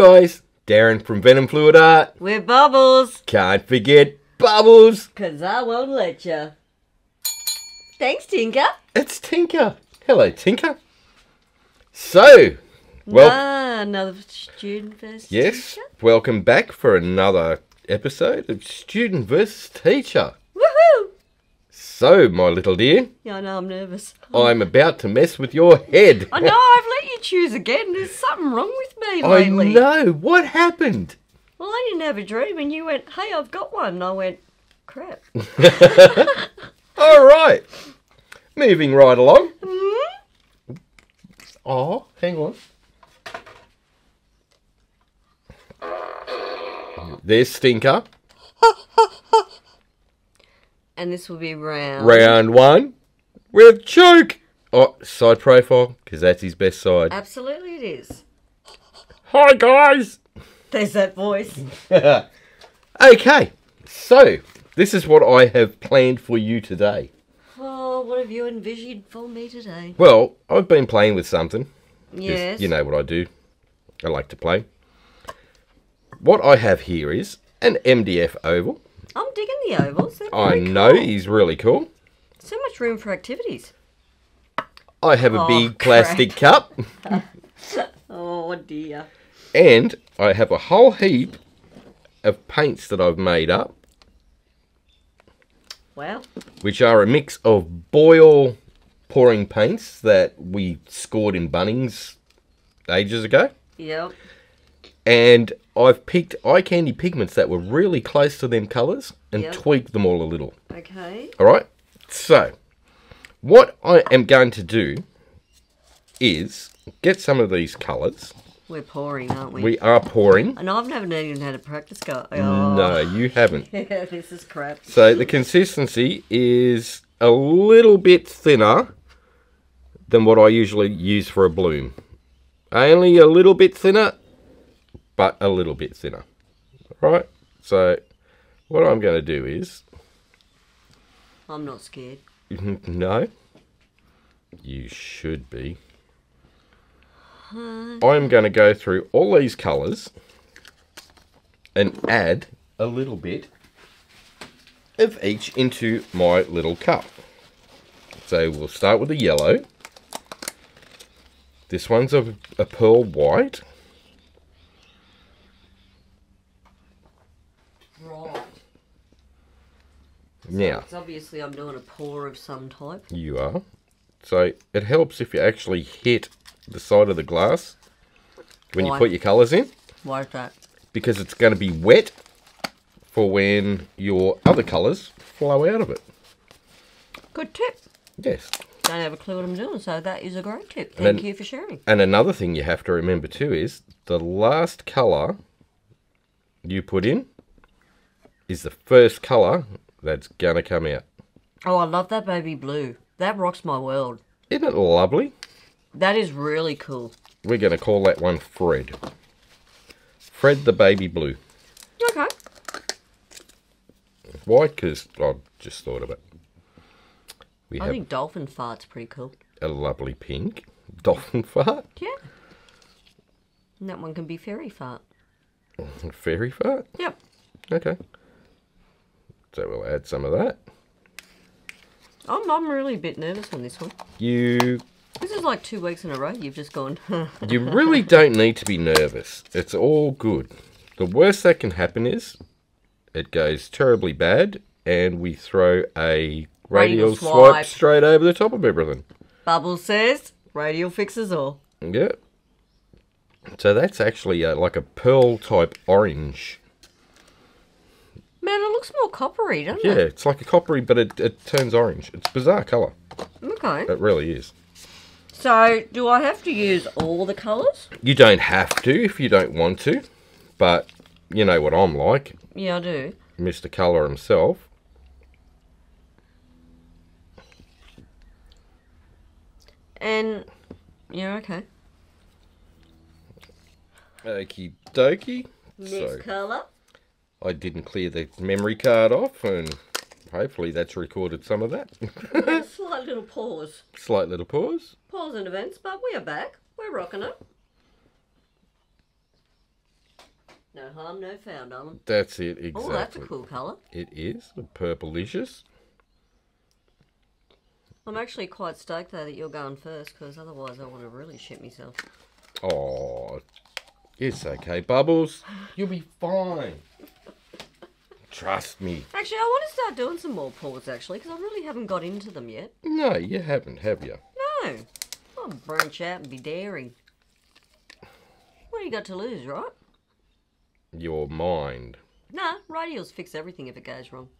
guys, Darren from Venom Fluid Art. We're Bubbles, Can't forget Bubbles. because I won't let you. Thanks, Tinker. It's Tinker. Hello, Tinker. So, well, ah, another student versus yes, teacher. welcome back for another episode of Student versus Teacher. So, my little dear, Yeah, I know, I'm nervous. I'm about to mess with your head. I know, I've let you choose again. There's something wrong with me I lately. know. What happened? Well, I didn't have a dream, and you went, hey, I've got one. And I went, crap. All right. Moving right along. Hmm? Oh, hang on. There's Stinker. and this will be round. Round one with Choke. Oh, side profile, because that's his best side. Absolutely, it is. Hi, guys. There's that voice. okay, so this is what I have planned for you today. Oh, what have you envisioned for me today? Well, I've been playing with something. Yes. You know what I do. I like to play. What I have here is an MDF oval. I'm digging the ovals. They're I know cool. he's really cool. So much room for activities. I have a Oh, big plastic cup. Oh dear. And I have a whole heap of paints that I've made up, Well, which are a mix of boil pouring paints that we scored in Bunnings ages ago. yep. And I've picked eye candy pigments that were really close to them colours and Yep. tweaked them all a little. Okay. All right. So, what I am going to do is get some of these colours. We're pouring, aren't we? We are pouring. And I've never even had a practice go. Oh. No, you haven't. Yeah, this is crap. So the consistency is a little bit thinner than what I usually use for a bloom. Only a little bit thinner, but a little bit thinner. Right? So what I'm going to do is I'm not scared. no. You should be. I'm going to go through all these colours and add a little bit of each into my little cup. So we'll start with the yellow. This one's a, a pearl white. Right. Now, It's obviously I'm doing a pour of some type. you are. So it helps if you actually hit the side of the glass when you put your colours in. Why is that? because it's going to be wet for when your other colours flow out of it. Good tip. Yes. Don't have a clue what I'm doing, so that is a great tip. Thank then- you for sharing. And another thing you have to remember too is the last colour you put in is the first colour that's to come out. Oh, I love that baby blue. That rocks my world. Isn't it lovely? That is really cool. We're going to call that one Fred. Fred the baby blue. Okay. Why? Because I just thought of it. We I have think dolphin fart's pretty cool. a lovely pink dolphin fart, Yeah. And that one can be fairy fart. fairy fart. Yep. Okay. So we'll add some of that. I'm, I'm really a bit nervous on this one. You This is like two weeks in a row you've just gone, you really don't need to be nervous. It's all good. The worst that can happen is it goes terribly bad and we throw a radial, Radial swipe. swipe. straight over the top of everything. Bubble says, radial fixes all. Yeah. So that's actually uh like a pearl type orange. Man, it looks more coppery, doesn't Yeah, it? Yeah, it's like a coppery, but it, it turns orange. It's a bizarre colour. Okay. It really is. So, do I have to use all the colours? You don't have to if you don't want to, but you know what I'm like. Yeah, I do. Mr. Colour himself. And, yeah, okay. Okie dokie. Next So colour. I didn't clear the memory card off, and hopefully that's recorded some of that. Slight little pause. Slight little pause. Pause in events, but we are back. We're rocking it. No harm, no foul, darling. That's it, exactly. Oh, that's a cool colour. It is a purplicious. I'm actually quite stoked though that you're going first because otherwise I want to really shit myself. Oh, it's okay, Bubbles. You'll be fine. Trust me. Actually, I want to start doing some more pours actually because I really haven't got into them yet. No, you haven't, have you? No, I'll branch out and be daring. What do you got to lose, right? Your mind. Nah, radials fix everything if it goes wrong.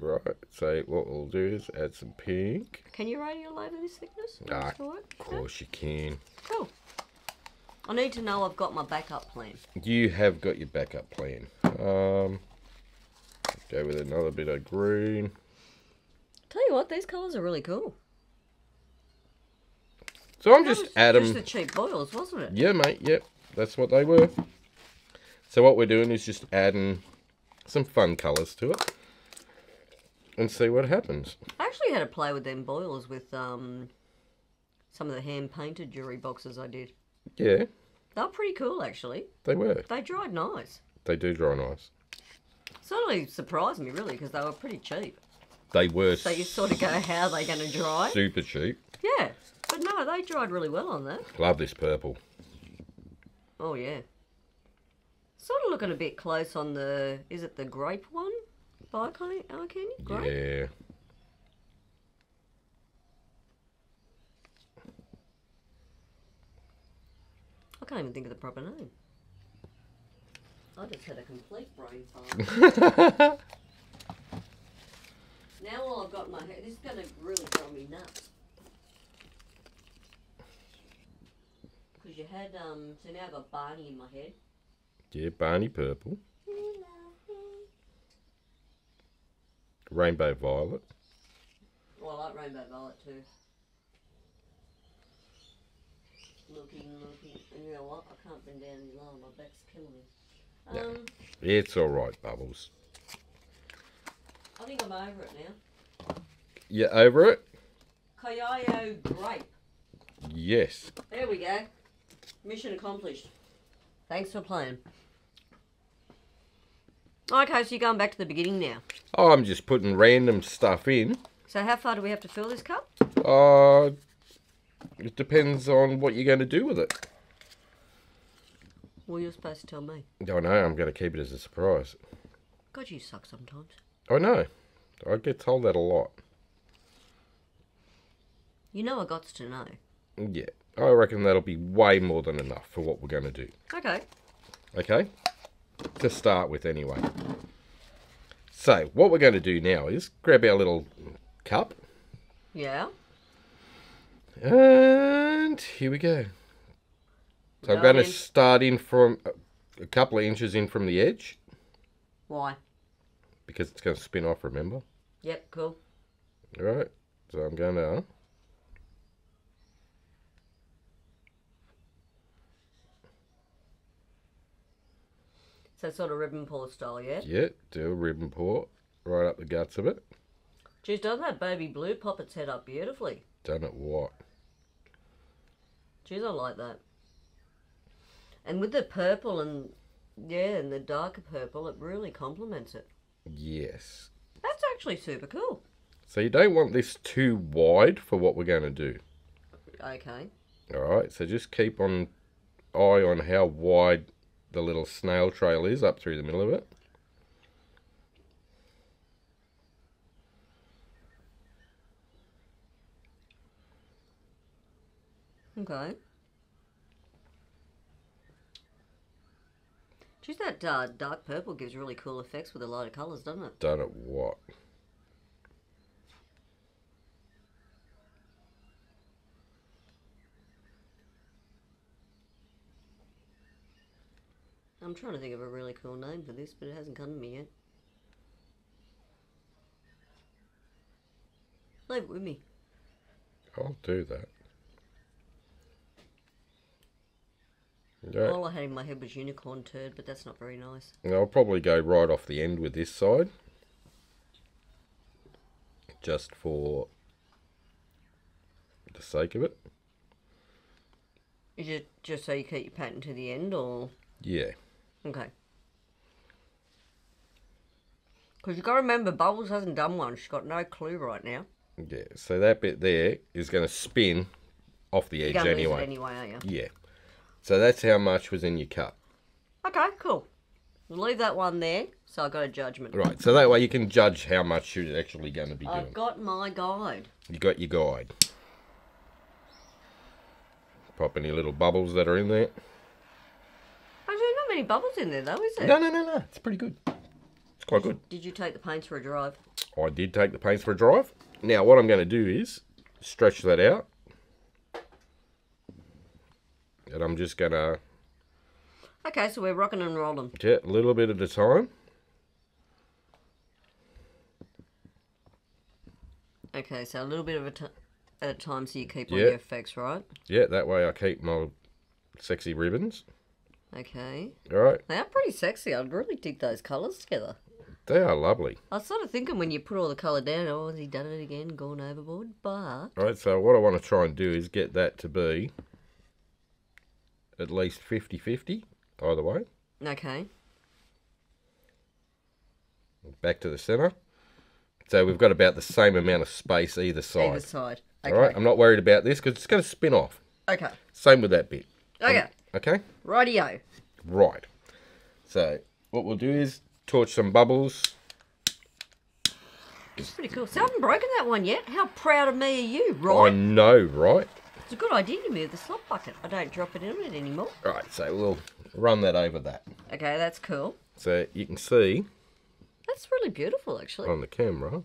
Right, so what we'll do is add some pink. Can you radial over this thickness? Ah, work? Of course you can. Cool. I need to know I've got my backup plan. You have got your backup plan. Um, go with another bit of green. Tell you what, these colours are really cool. So I'm That just was add 'em- Just the cheap boils, wasn't it? Yeah, mate. Yep, that's what they were. So what we're doing is just adding some fun colours to it, and see what happens. I actually had a play with them boils with um, some of the hand painted jewelry boxes I did. Yeah, They were pretty cool actually. they were. They dried nice. They do dry nice. Certainly surprised me really because they were pretty cheap. They were So you sort of go, how are they going to dry? super cheap. Yeah, but no, they dried really well on that. Love this purple. Oh yeah. Sort of looking a bit close on the, is it the grape one by Icon- uh, Iconi? Grape? Yeah. I can't even think of the proper name. I just had a complete brain fart. now all I've got in my head, this is going to really drive me nuts. Because you had, um, so now I've got Barney in my head. Yeah, Barney purple. Rainbow violet. Well, I like Rainbow Violet too. Looking, looking, and you know what? I can't bend down any lower. My back's killing me. Yeah. Um, It's all right, Bubbles. I think I'm over it now. You over it? Coyote grape. Yes. There we go. Mission accomplished. Thanks for playing. Okay, so you're going back to the beginning now. Oh, I'm just putting random stuff in. So how far do we have to fill this cup? Uh, it depends on what you're going to do with it. Well, you're supposed to tell me. Oh, I know, I'm going to keep it as a surprise. God, you suck sometimes. Oh, I know. I get told that a lot. You know I got to know. Yeah. I reckon that'll be way more than enough for what we're going to do. Okay. Okay? To start with, anyway. So, what we're going to do now is grab our little cup. Yeah. And here we go. So I'm going to start in from a- couple of inches in from the edge Why? because it's going to spin off, remember? Yep, cool. All right. So I'm going to. So sort of ribbon pour style, yeah? Yeah, do a ribbon pour right up the guts of it. Geez, doesn't that baby blue pop its head up beautifully? Done it what? Geez, I like that. And with the purple and yeah, and the darker purple, it really complements it. Yes. That's actually super cool. So you don't want this too wide for what we're going to do. Okay. All right. So just keep on eye on how wide the little snail trail is up through the middle of it. Okay. Geez, that uh, dark purple gives really cool effects with a lot of colours, doesn't it? Done it what? I'm trying to think of a really cool name for this, but it hasn't come to me yet. Leave it with me. I'll do that. All I had in my head was unicorn turd, but that's not very nice. And I'll probably go right off the end with this side. Just for the sake of it. Is it just so you keep your pattern to the end, or Yeah. okay? Because you've got to remember, Bubbles hasn't done one. She's got no clue right now. Yeah, so that bit there is going to spin off the You're edge going to lose anyway. it anyway, are you? Yeah. So that's how much was in your cup. Okay, cool. We'll leave that one there, so I got a judgment. Right, so that way you can judge how much you're actually going to be doing. I've got my guide. You got your guide. Pop any little bubbles that are in there. Actually, not many bubbles in there, though, is there? No, no, no, no. It's pretty good. It's quite good. Did you take the paints for a drive? I did take the paints for a drive. Now, what I'm going to do is stretch that out. And I'm just going to Okay, so we're rocking and rolling. get a little bit at a time. Okay, so a little bit of a t- at a time, so you keep all Yeah. your effects, right? Yeah, that way I keep my sexy ribbons. Okay. All right, They are pretty sexy. I'd really dig those colours together. they are lovely. I was sort of thinking when you put all the colour down, oh, has he done it again, gone overboard? But All right, so what I want to try and do is get that to be at least 50-50 either way. okay, Back to the center. So we've got about the same amount of space either side. either side. Okay. right, I'm not worried about this because it's going to spin off. Okay. Same with that bit. Um, okay. Okay? Rightio. Right. So what we'll do is torch some bubbles. It's pretty cool. So I haven't broken that one yet. How proud of me are you, right? I know, right? It's a good idea to move the slop bucket. I don't drop it in it anymore. Right, so we'll run that over that. Okay, that's cool. So you can see That's really beautiful, actually. on the camera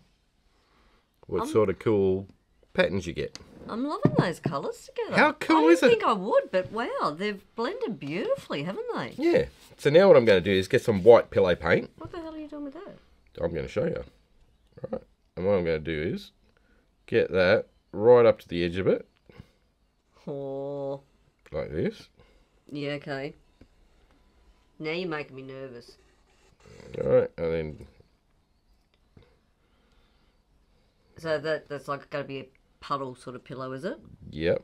what um, sort of cool patterns you get. I'm loving those colours together. How cool I is it? I think I would, but wow, they've blended beautifully, haven't they? Yeah. So now what I'm going to do is get some white pillow paint. What the hell are you doing with that? I'm going to show you. Right. And what I'm going to do is get that right up to the edge of it, Oh, like this. yeah, okay. Now you're making me nervous. All right, and then So that that's like going to be a puddle sort of pillow, is it? Yep.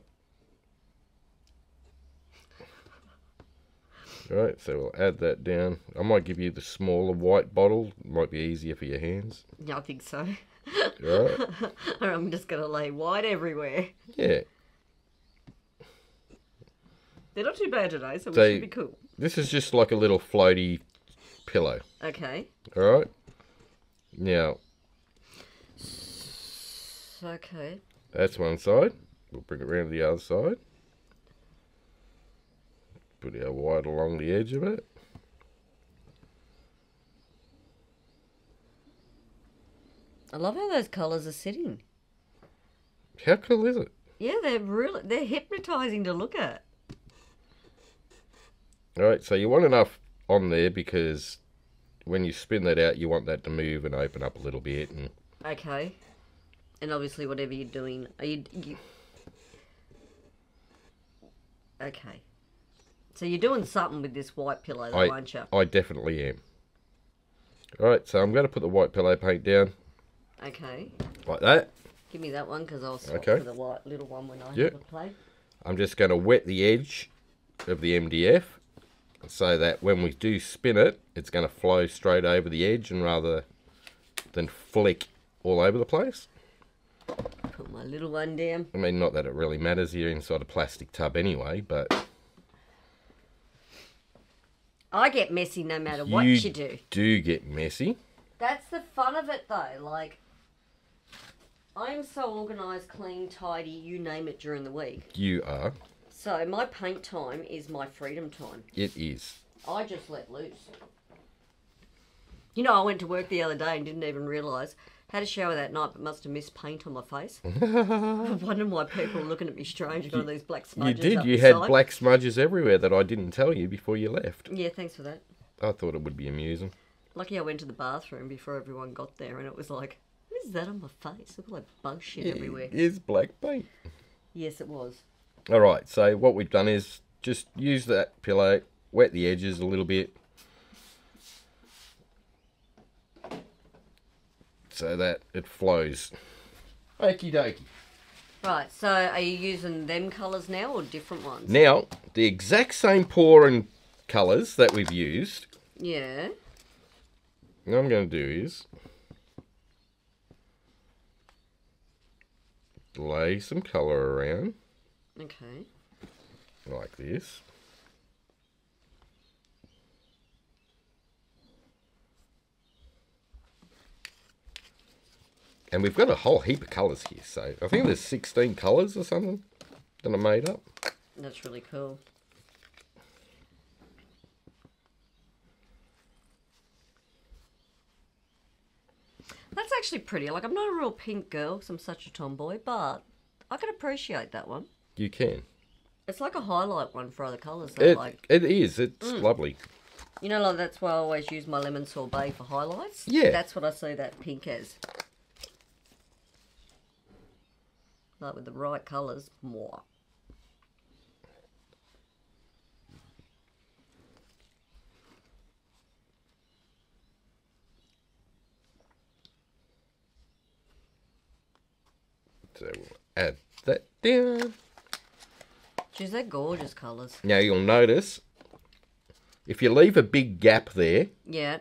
Right, so we'll add that down. I might give you the smaller white bottle. Might be easier for your hands. Yeah, I think so. Right? I'm just going to lay white everywhere. yeah. They're not too bad today, so we They- should be cool. This is just like a little floaty pillow. Okay. All right. Now Okay. that's one side. We'll bring it around to the other side. Put our white along the edge of it. I love how those colours are sitting. How cool is it? Yeah, they're really they're hypnotizing to look at. All right, so you want enough on there because when you spin that out, you want that to move and open up a little bit. And Okay. And obviously, whatever you're doing, are you, you? Okay. So you're doing something with this white pillow, though, I, aren't you? I definitely am. All right, so I'm going to put the white pillow paint down Okay. like that. Give me that one because I'll swap Okay. for the white little one when I Yep. have a play. I'm just going to wet the edge of the MDF so that when we do spin it, it's going to flow straight over the edge and rather than flick all over the place. Put my little one down. I mean, not that it really matters. You're inside a plastic tub anyway, but I get messy no matter what you you do. do get messy. That's the fun of it, though. Like, I'm so organised, clean, tidy, you name it during the week. You are. So my paint time is my freedom time. It is. I just let loose. You know, I went to work the other day and didn't even realise. Had a shower that night, but must have missed paint on my face. I'm wondering why people are looking at me strange. Got all these black smudges. You did. You had side. black smudges everywhere that I didn't tell you before you left. Yeah, thanks for that. I thought it would be amusing. Lucky I went to the bathroom before everyone got there, and it was like, what is that on my face? Look like bug shit everywhere. It is black paint. Yes, it was. All right. So what we've done is just use that pillow, wet the edges a little bit, so that it flows. Okie dokie. Right. So, are you using them colours now or different ones? Now the exact same pouring colours that we've used. Yeah. what I'm going to do is lay some colour around Okay. like this. And we've got a whole heap of colours here, so I think there's 16 colours or something that I made up. That's really cool. That's actually pretty. Like, I'm not a real pink girl because I'm such a tomboy, but I can appreciate that one. You can. It's like a highlight one for other colours. Though. It, Like, it is. It's mm. lovely. you know, like that's why I always use my lemon sorbet for highlights. Yeah. That's what I see that pink as. Like with the right colours, more. So we'll add that down. Geez, they're gorgeous colours. Now you'll notice if you leave a big gap there, Yeah.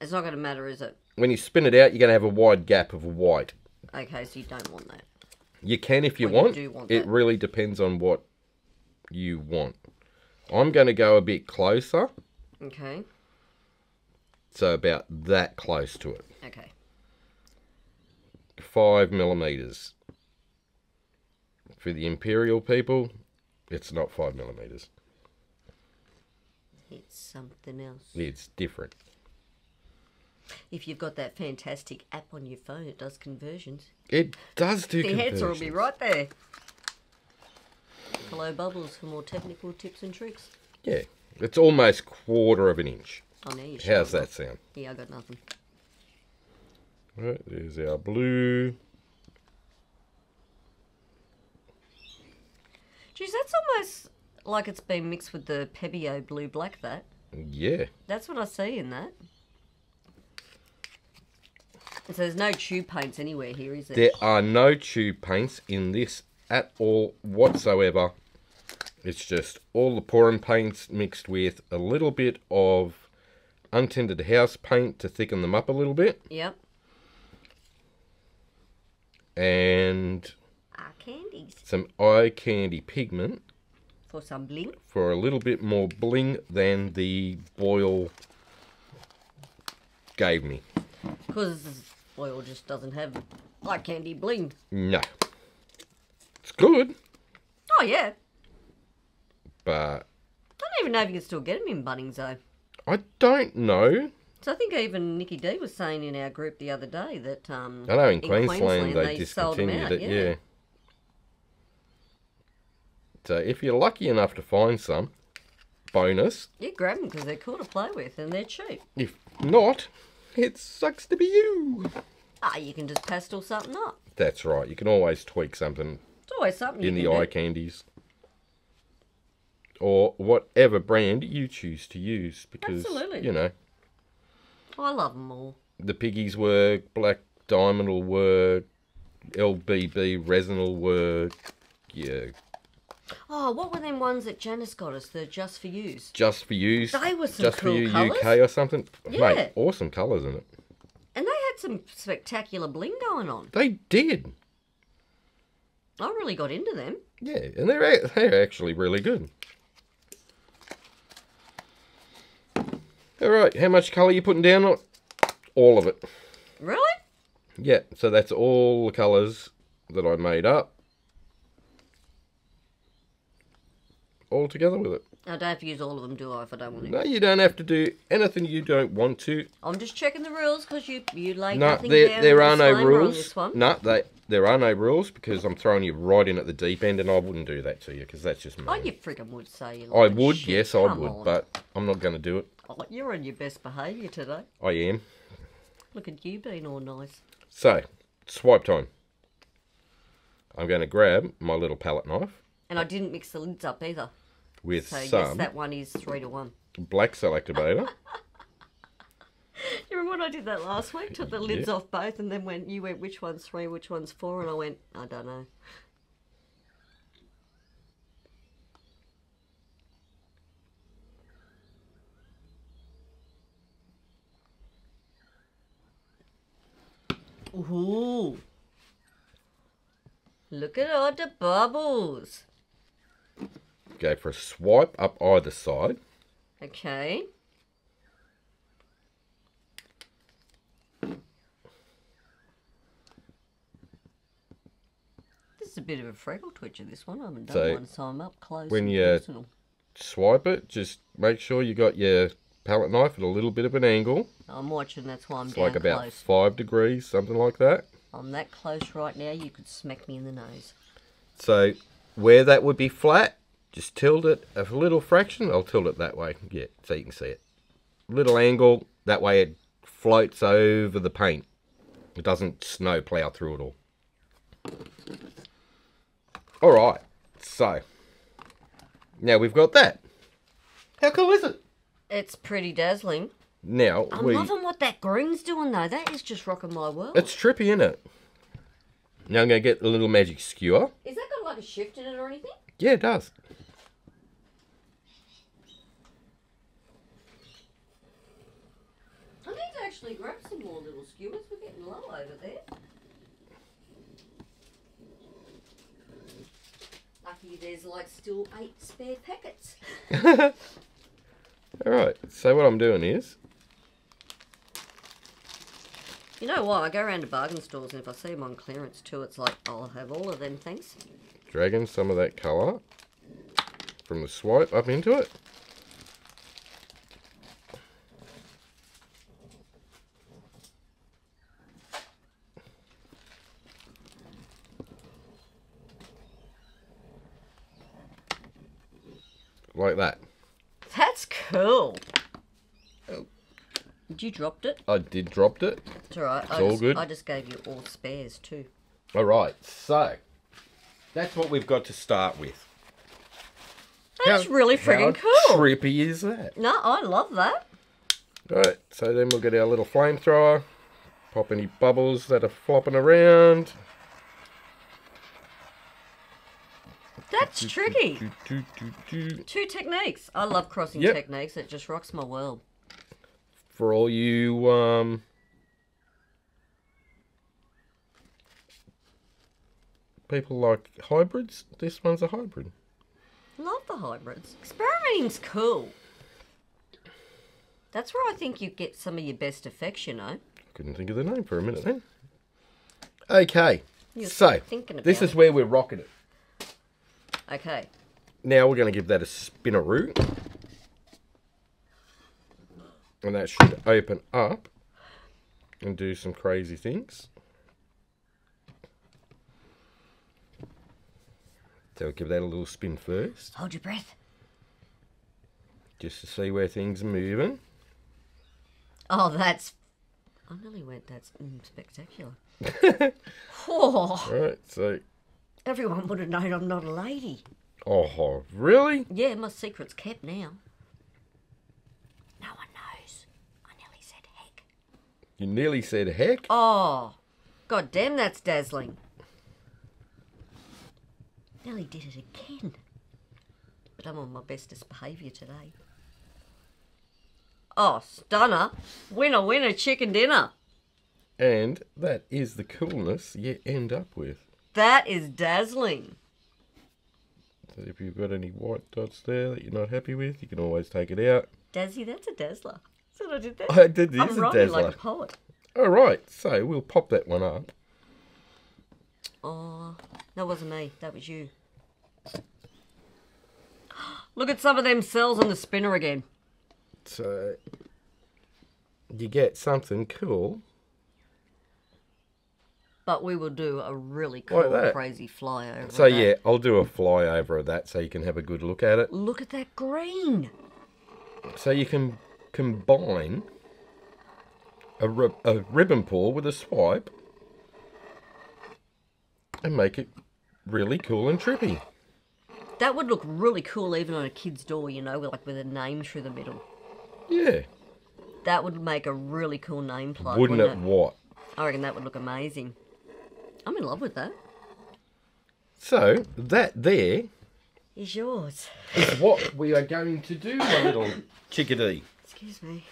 It's not going to matter, is it? when you spin it out, you're going to have a wide gap of white. Okay, so you don't want that. You can if you you want. do want it that. really depends on what you want. I'm going to go a bit closer, Okay. so about that close to it. Okay. Five millimeters. For the Imperial people, it's not five millimeters. It's something else. It's different. If you've got that fantastic app on your phone, it does conversions. It does do The answer will be right there. Hello, Bubbles, for more technical tips and tricks. Yeah, it's almost quarter of an inch. Oh, now you How's that sound? Yeah, I got nothing. Right, there's our blue. Geez, that's almost like it's been mixed with the Pebeo blue black. That Yeah, that's what I see in that. So there's no tube paints anywhere here, is there? there are no tube paints in this at all whatsoever. It's just all the pouring paints mixed with a little bit of untinted house paint to thicken them up a little bit, Yep. and Ah, candies some eye candy pigment for some bling. for a little bit more bling than the boil gave me. Because oil just doesn't have like candy bling. No. It's good, Oh yeah. but I don't even know if you can still get them in Bunnings though. I don't know. So I think even Nikki D was saying in our group the other day that um, I know in, Queensland, they, sold 'em discontinued out, it, yeah. So if you're lucky enough to find some, bonus. Yeah, grab them because they're cool to play with and they're cheap. If not, it sucks to be you. Ah, you can just pastel something up. That's right. You can always tweak something It's always something in the eye do. candies. Or whatever brand you choose to use because, Absolutely. you know, I love them all. the piggies work, Black Diamond will work, LBB resin will work, yeah, Oh, what were them ones that Janice got us? The just for use. just for use. They were some just cool for you colours. UK or something. Yeah. Mate, awesome colours in it. And they had some spectacular bling going on. They did. I really got into them. Yeah, and they're they're actually really good. All right, how much colour you putting down on? All of it. Really? Yeah, so that's all the colours that I made up. All together with it. I don't have to use all of them, do I, if I don't want to? No, you don't have to do anything you don't want to. I'm just checking the rules because you you laid No, nothing there there in are no on rules. No, they, there are no rules because I'm throwing you right in at the deep end, and I wouldn't do that to you because that's just oh, me. Oh, you friggin' would say you I would, shit. yes, I Come would, on. but I'm not going to do it. Oh, you're on your best behaviour today. I am. Look at you being all nice. So, swipe time. I'm going to grab my little palette knife And I didn't mix the lids up either. With So yes, some that one is three to one. black selector You remember when I did that last week? Took the lids Yeah. off both, and then when you went, which one's three, which one's four, and I went, I don't know. Ooh. Look at all the bubbles. Go for a swipe up either side. Okay. This is a bit of a freckle twitcher, this one. I haven't done So, one, so I'm up close. when you- personal. Swipe it. Just make sure you got your palette knife at a little bit of an angle. I'm watching, that's why I'm It's down like about close. five degrees, something like that. I'm that close right now, you could smack me in the nose. So where that would be flat, just tilt it a little fraction. I'll tilt it that way. Yeah, so you can see it. Little angle. That way it floats over the paint. It doesn't snow plow through it all. All right. So now we've got that. How cool is it? It's pretty dazzling. Now I'm we. loving what that green's doing though. That is just rocking my world. It's trippy, isn't it? Now I'm gonna get the little magic skewer. Is that got like a shift in it or anything? Yeah, it does. I need to actually grab some more little skewers. We're getting low over there. Lucky there's like still eight spare packets. All right. So what I'm doing is You know what? I go around to bargain stores and if I see them on clearance too, it's like I'll have all of them. Thanks. dragging some of that colour from the swipe up into it. Like that. That's cool. Oh. Did you dropped it? I did dropped it. It's alright. I all just, good. I just gave you all spares too. All right, so that's what we've got to start with. That's How- really friggin' how cool. Trippy is that? no, I love that. All right, so then we'll get our little flamethrower, pop any bubbles that are flopping around. That's tricky. Two techniques. I love crossing Yep. techniques. It just rocks my world. For all you um, people like hybrids, this one's a hybrid. Love the hybrids. Experimenting's cool. That's where I think you get some of your best effects, you know. Couldn't think of the name for a minute then. Okay, You're so this is it. where we're rocking it. Okay. Now we're going to give that a spinneroo. And that should open up and do some crazy things. So we'll give that a little spin first, Hold your breath. just to see where things are moving. Oh, that's. I nearly went. That's mm, spectacular. oh, Alright, so. Everyone would have known I'm not a lady. Oh, really? Yeah, my secret's kept now. No one knows. I nearly said heck. You nearly said heck. Oh, god damn, that's dazzling. Nearly did it again. But I'm on my bestest behaviour today. Oh, stunner. Winner, winner, chicken dinner. And that is the coolness you end up with. That is dazzling. So if you've got any white dots there that you're not happy with, you can always take it out. Dazzy, that's a dazzler. So I did that. I did this I'm a rhyming like a poet. All right, so we'll pop that one up. Oh, that wasn't me. That was you. Look at some of them cells on the spinner again. So you get something cool. But we will do a really cool, that. crazy flyover. So of that. yeah, I'll do a flyover of that so you can have a good look at it. Look at that green. So you can combine a, rib- a ribbon pour with a swipe and make it really cool and trippy. That would look really cool even on a kid's door, you know, with, like with a name through the middle. Yeah. That would make a really cool name plug. Wouldn't Wouldn't, it what? I reckon that would look amazing. I'm in love with that. So that there Is yours. is what we are going to do, my little chickadee. Excuse me.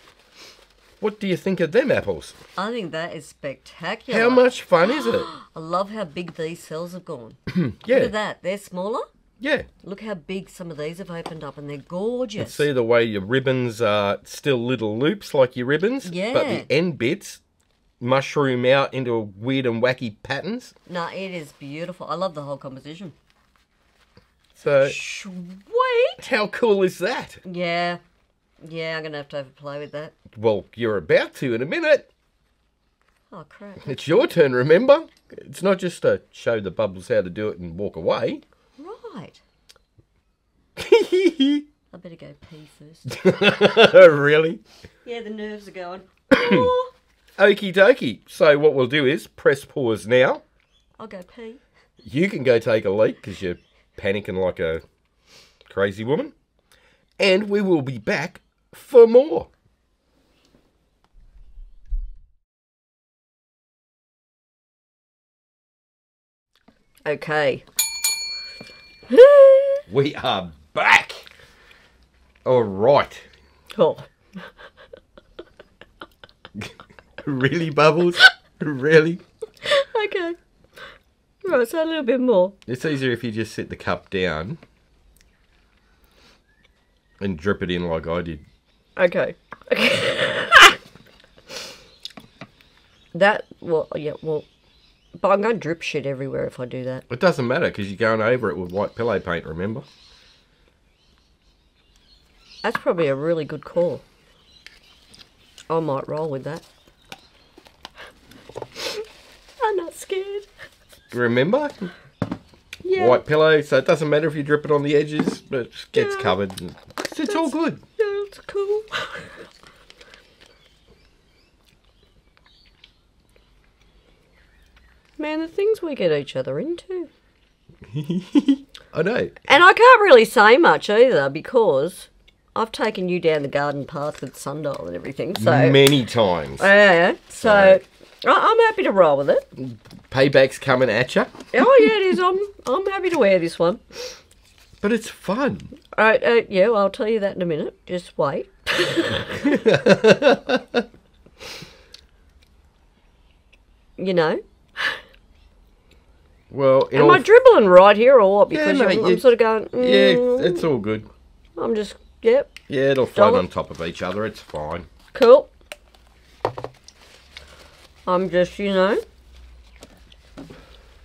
What do you think of them apples? I think that is spectacular. How much fun is it? I love how big these cells have gone. Yeah, Look at that. They're smaller. yeah. Look how big some of these have opened up, and they're gorgeous. See the way your ribbons are still little loops like your ribbons, Yeah. but the end bits mushroom out into weird and wacky patterns. No, it is beautiful. I love the whole composition. So, Sweet. how cool is that? Yeah. Yeah, I'm gonna have to have a play with that. Well, you're about to in a minute. Oh crap. It's your turn, remember? It's not just to show the bubbles how to do it and walk away. Right. I better go pee first. really? yeah, the nerves are going. Oh. Okie dokie. So, what we'll do is press pause now. I'll go pee. You can go take a leak because you're panicking like a crazy woman. And we will be back for more. Okay. We are back. All right. oh. Really, Bubbles? really? Okay. Right, so a little bit more. It's easier if you just sit the cup down and drip it in like I did. Okay. Okay. that well, yeah, well, but I'm going to drip shit everywhere if I do that. It doesn't matter because you're going over it with white pillow paint, remember? That's probably a really good call. I might roll with that. I'm not scared. Remember? Yeah. White pillow, so it doesn't matter if you drip it on the edges, but it gets Yeah. covered. and- It's all good. Yeah, it's cool. Man, the things we get each other into. I know. And I can't really say much either because I've taken you down the garden path with sundial and everything. So Many times. yeah, so I- I'm happy to roll with it. Payback's coming at you, Oh yeah, it is. I'm I'm happy to wear this one. but it's fun. All right, uh, yeah, well, I'll tell you that in a minute. Just wait. you know, Well, am I dribbling right here or what? Because mate, I'm, I'm sort of going. Mm, yeah, it's all good. I'm just yep, Yeah, it'll float on top of each other. It's fine. cool. I'm just, you know,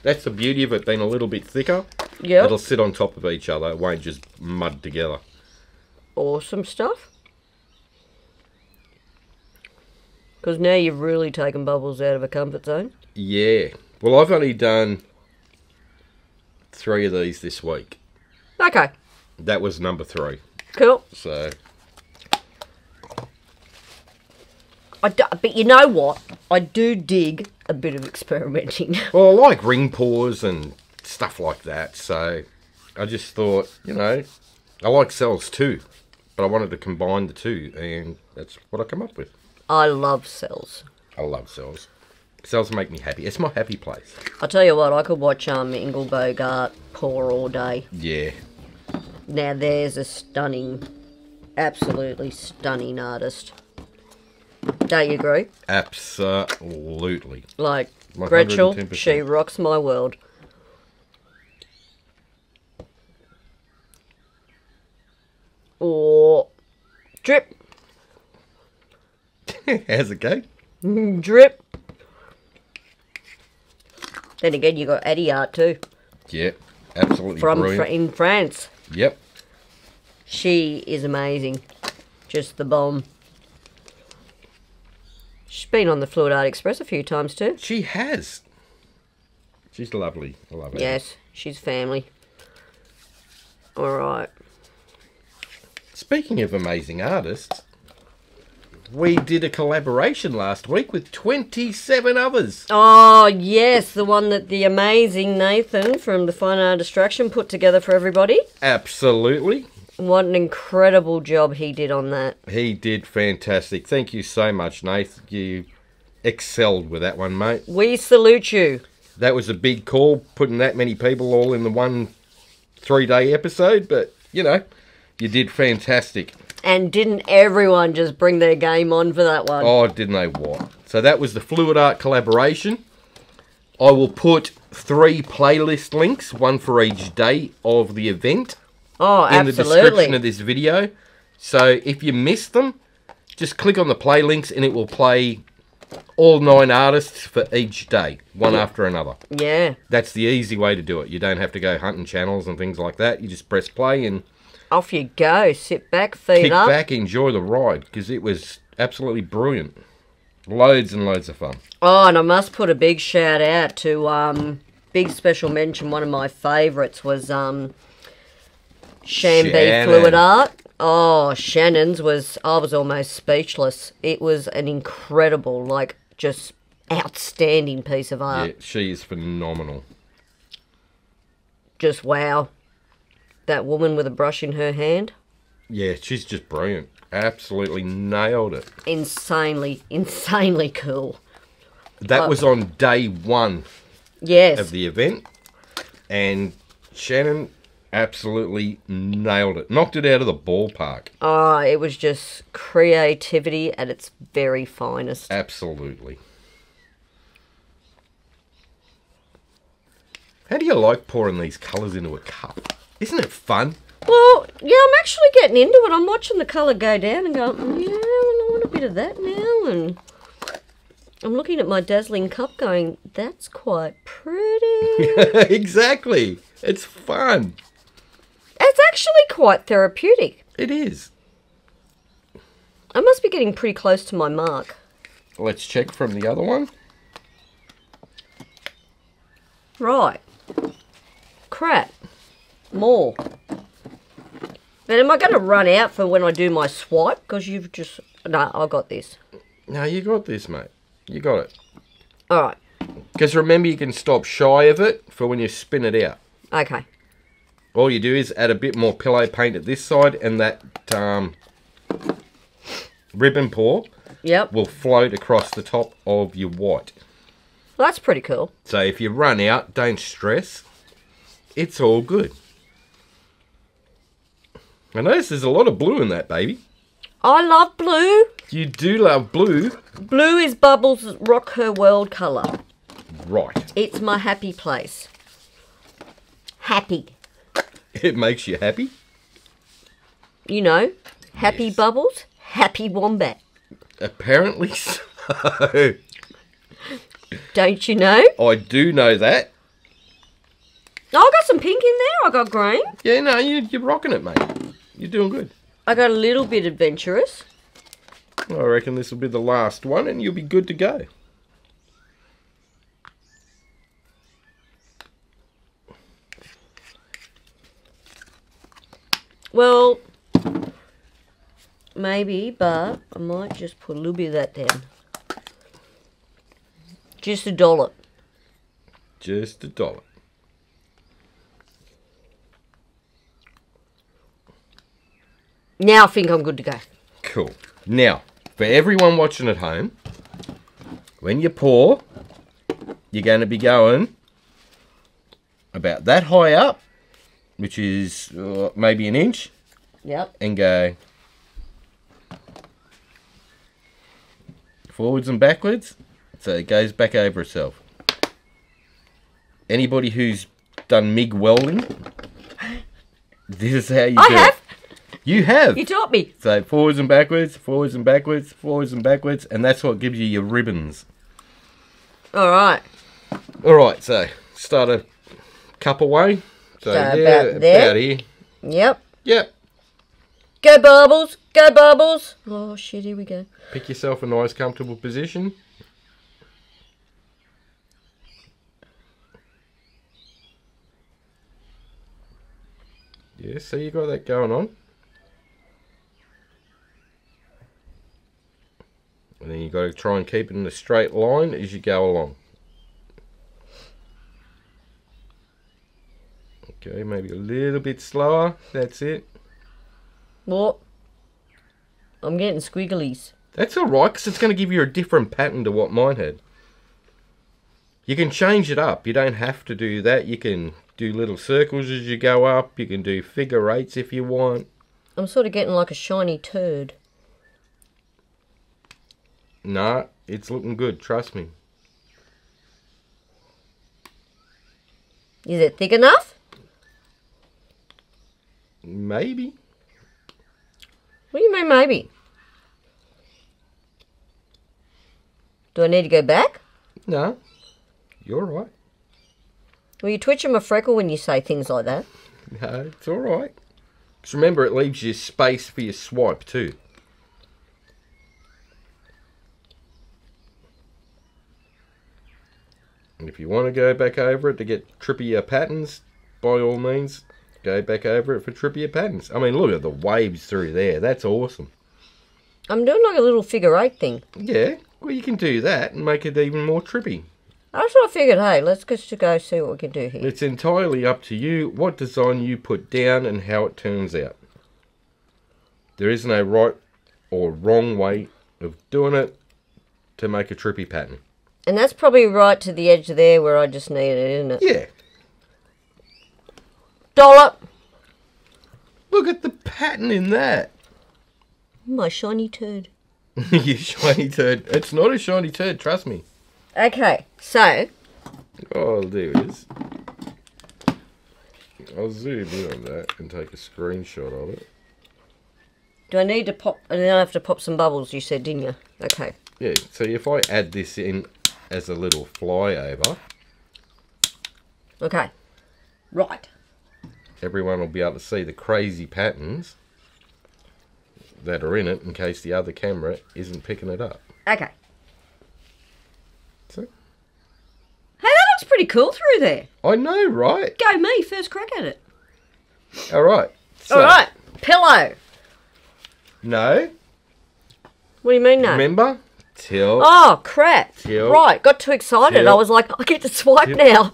That's the beauty of it being a little bit thicker. Yeah. It'll sit on top of each other. It won't just mud together. awesome stuff. Because now you've really taken bubbles out of a comfort zone. Yeah. Well, I've only done three of these this week. Okay, That was number three. cool. So I do, but you know what? I do dig a bit of experimenting. Well, I like ring pours and stuff like that, so I just thought, you know, I like cells too, but I wanted to combine the two, and that's what I come up with. I love cells. I love cells. Cells make me happy. It's my happy place. I'll tell you what, I could watch um, Ingle Bogart pour all day. Yeah. Now there's a stunning, absolutely stunning artist. Don't you agree? Absolutely. Like, Gretchel, 110%. she rocks my world. Or drip, How's it go? Mm, drip. Then again, you got Eddie Art too Yeah. Absolutely from Fr- in France. Yep. She is amazing. Just the bomb. She's been on the Fluid Art Express a few times too. She has. She's lovely. I love her. Yes, she's family. All right. Speaking of amazing artists, we did a collaboration last week with 27 others. Oh, yes, the one that the amazing Nathan from the Fine Art Distraction put together for everybody. Absolutely. What an incredible job he did on that. He did fantastic. Thank you so much, Nath. You excelled with that one, mate. We salute you. That was a big call, putting that many people all in the one three day episode, but you know, you did fantastic. And didn't everyone just bring their game on for that one? Oh, didn't they what? So that was the Fluid Art collaboration. I will put three playlist links, one for each day of the event, Oh, in the description of this video. So if you missed them, just click on the play links and it will play all nine artists for each day, one after another. yeah. That's the easy way to do it. You don't have to go hunting channels and things like that. You just press play and Off you go. Sit back, feet kick up. back, enjoy the ride because it was absolutely brilliant. Loads and loads of fun. Oh, and I must put a big shout out to um big special mention. One of my favourites was um ShanB Fluid Art. Oh, Shannon's was I was almost speechless. It was an incredible, like just outstanding piece of art. Yeah, she is phenomenal. Just wow. That woman with a brush in her hand. Yeah, she's just brilliant. Absolutely nailed it. Insanely, insanely cool. That Uh, was on day one Yes. of the event, and Shannon absolutely nailed it. Knocked it out of the ballpark. Oh, it was just creativity at its very finest. Absolutely. How do you like pouring these colours into a cup? Isn't it fun? Well, yeah, I'm actually getting into it. I'm watching the colour go down and going, "Mm, yeah, I want a bit of that now. And I'm looking at my dazzling cup going, that's quite pretty. exactly. It's fun. It's actually quite therapeutic. It is. I must be getting pretty close to my mark. Let's check from the other one. Right. Crap. More. But am I going to run out for when I do my swipe? Because you've just. No, I got this. No, you got this, mate. You got it. All right. Because remember, you can stop shy of it for when you spin it out. Okay. All you do is add a bit more pillow paint at this side, and that um, ribbon pour Yep. will float across the top of your white. Well, that's pretty cool. So if you run out, don't stress. It's all good. I notice there's a lot of blue in that, baby. I love blue. You do love blue. Blue is Bubbles' Rock Her World colour. Right. It's my happy place. Happy. It makes you happy. You know, happy Yes. Bubbles, happy Wombat. Apparently so. Don't you know? I do know that. Oh, I got some pink in there. I got green. Yeah, no, you, you're rocking it, mate. You're doing good. I got a little bit adventurous. I reckon this will be the last one and you'll be good to go. Well, maybe, but I might just put a little bit of that down. Just a dollop. Just a dollar. Now I think I'm good to go. Cool. Now, for everyone watching at home, when you pour, you're going to be going about that high up, which is uh, maybe an inch, Yep. and go forwards and backwards, so it goes back over itself. Anybody who's done MIG welding, this is how you do. I do have. it. You have. You taught me. So forwards and backwards, forwards and backwards, forwards and backwards, and that's what gives you your ribbons. All right. All right, so start a cup away. So, So yeah, about about here. Yep. Yep. Go bubbles. Go bubbles. Oh shit! Here we go. Pick yourself a nice, comfortable position. Yeah, so you got that going on. And then you got to try and keep it in a straight line as you go along. Okay, maybe a little bit slower. That's it. What? I'm getting squigglies. That's all right, because it's going to give you a different pattern to what mine had. You can change it up. You don't have to do that. You can do little circles as you go up. You can do figure eights if you want. I'm sort of getting like a shiny turd. Nah, it's looking good, trust me. Is it thick enough? Maybe. What do you mean, maybe? Do I need to go back? No. You're right. Well, you twitching a freckle when you say things like that. No, it's alright. Just remember it leaves you space for your swipe too. And if you want to go back over it to get trippier uh, patterns, by all means, go back over it for trippier patterns. I mean, look at the waves through there. That's awesome. I'm doing like a little figure eight thing. Yeah, well, you can do that and make it even more trippy. That's what I figured. Hey, let's just go see what we can do here. It's entirely up to you what design you put down and how it turns out. There is no right or wrong way of doing it to make a trippy pattern. And that's probably right to the edge there where I just need it, isn't it? Yeah, Dollop! look at the pattern in that. My shiny turd. you shiny turd. It's not a shiny turd, trust me. Okay, so All I'll do is I'll zoom in on that and take a screenshot of it. do I need to pop? And then I have to pop some bubbles. You said, didn't you? Okay. Yeah, so if I add this in as a little flyover, Okay. Right. Everyone will be able to see the crazy patterns that are in it in case the other camera isn't picking it up. Okay. So, Hey, that looks pretty cool through there. I know, right? Go me, first crack at it. All right. So, All right. Pillow. No, What do you mean, no? remember? Till Oh, crap. Till- Right, got too excited. till- I was like, I get to swipe Till- now.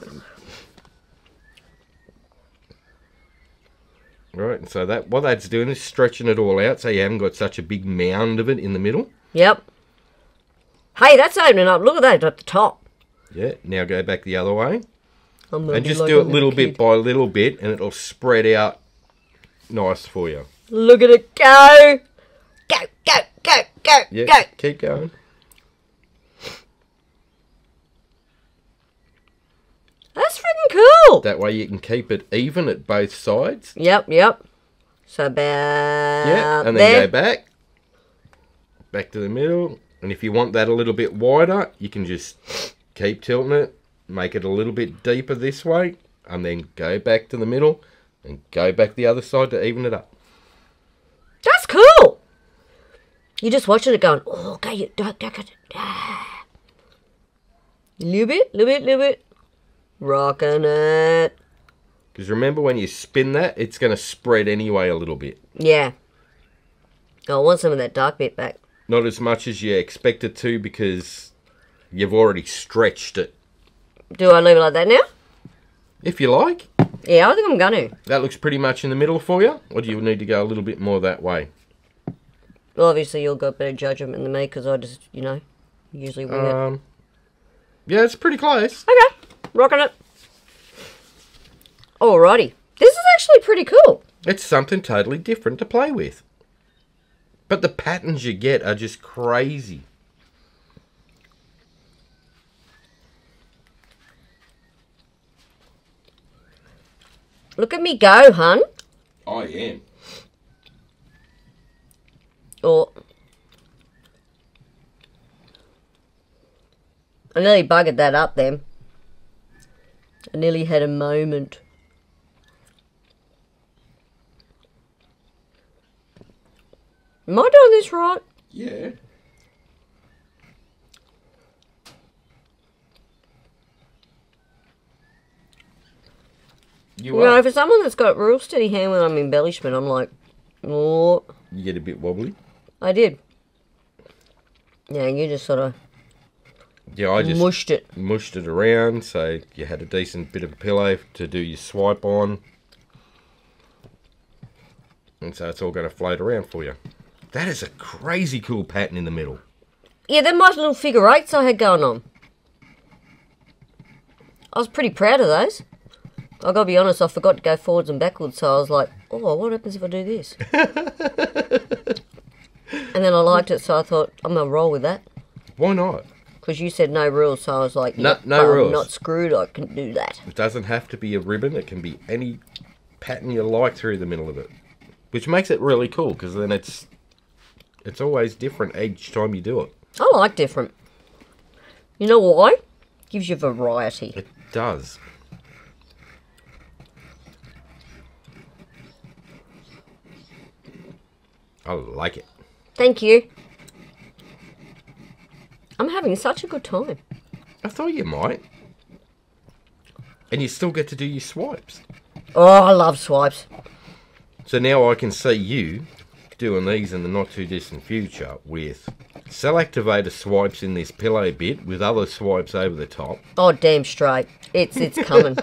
Right, and so that what that's doing is stretching it all out so you haven't got such a big mound of it in the middle. Yep. Hey, that's opening up. Look at that at the top. Yeah, now go back the other way. And just like do it little bit by little bit and it'll spread out nice for you. Look at it go. Go, go, go, go, Yeah, go. keep going. That's freaking cool. That way you can keep it even at both sides. Yep, yep. So about Yeah, and then there. go back. Back to the middle. And if you want that a little bit wider, you can just keep tilting it, make it a little bit deeper this way, and then go back to the middle and go back the other side to even it up. That's cool. You're just watching it going, oh, okay, you duck, duck, duck, ah. Little bit, little bit, little bit. Rocking it. Because remember when you spin that, it's going to spread anyway a little bit. Yeah. Oh, I want some of that dark bit back. Not as much as you expect it to because you've already stretched it. Do I leave it like that now? If you like, Yeah, I think I'm going to. that looks pretty much in the middle for you. Or do you need to go a little bit more that way? Well, obviously, you'll got better judgment than me because I just, you know, usually wing it. Um, yeah, it's pretty close. Okay, rocking it. Alrighty. This is actually pretty cool. It's something totally different to play with. But the patterns you get are just crazy. Look at me go, hun. I am. Or. I nearly buggered that up then. I nearly had a moment. Am I doing this right? Yeah. You You know, for someone that's got real steady hand when I'm um, embellishment, I'm like, oh, You get a bit wobbly. I did. Yeah, you just sort of Yeah, I just mushed it. mushed it around so you had a decent bit of a pillow to do your swipe on. And so it's all going to float around for you. That is a crazy cool pattern in the middle. Yeah, they're my little figure eights I had going on. I was pretty proud of those. I gotta be honest, I forgot to go forwards and backwards, so I was like, oh, what happens if I do this? and then I liked it, so I thought I'm gonna roll with that. Why not? Because you said no rules, so I was like, No- yep, no I'm rules. not screwed. I can do that. It doesn't have to be a ribbon. It can be any pattern you like through the middle of it, which makes it really cool because then it's it's always different each time you do it. I like different. You know why? It Gives you variety. It does. I like it. Thank you. I'm having such a good time. I thought you might. And you still get to do your swipes. Oh, I love swipes. So now I can see you doing these in the not too distant future with cell activator swipes in this pillow bit with other swipes over the top. Oh, damn straight. It's it's coming.